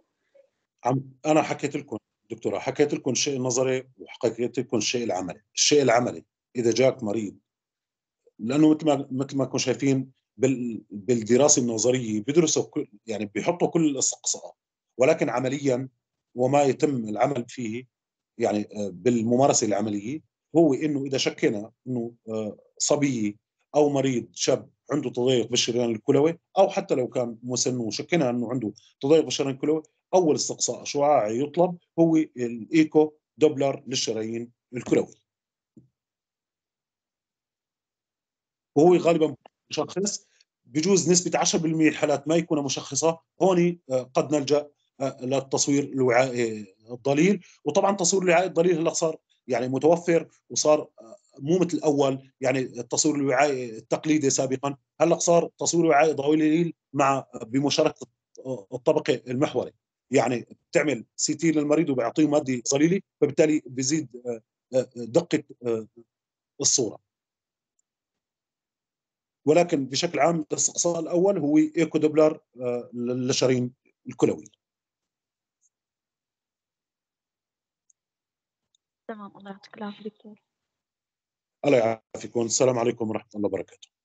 A: عم أنا حكيت لكم دكتورة حكيت لكم الشيء النظري وحكيت لكم الشيء العملي، الشيء العملي إذا جاك مريض لأنه مثل ما مثل ما كنتم شايفين بالدراسة النظرية بيدرسوا كل يعني بيحطوا كل الاستقصاءات ولكن عمليا وما يتم العمل فيه يعني آه، بالممارسة العملية هو إنه إذا شكينا إنه آه، صبي أو مريض شاب عنده تضيق بالشريان الكلوي أو حتى لو كان مسن وشكينا إنه عنده تضيق بالشريان الكلوي أول استقصاء شعاعي يطلب هو ال echo Doppler للشرايين الكلوي. وهو غالبا مشخص بجوز نسبة 10% الحالات ما يكون مشخصة هون آه، قد نلجأ آه، للتصوير الوعائي الظليل. وطبعا تصوير الوعائي الظليل هلا صار يعني متوفر وصار آه، مو مثل الأول يعني التصوير الوعائي التقليدي سابقا. هلا صار تصوير وعائي ظليل مع بمشاركة الطبقي المحوري. يعني بتعمل CT للمريض وبيعطيه مادة ظليلة فبالتالي بيزيد دقة الصورة. ولكن بشكل عام الاستقصاء الأول هو echo Doppler آه، للشرايين الكلوي.
D: تمام الله يعطيك العافية دكتور.
A: الله يعافيكم. السلام عليكم ورحمة الله وبركاته.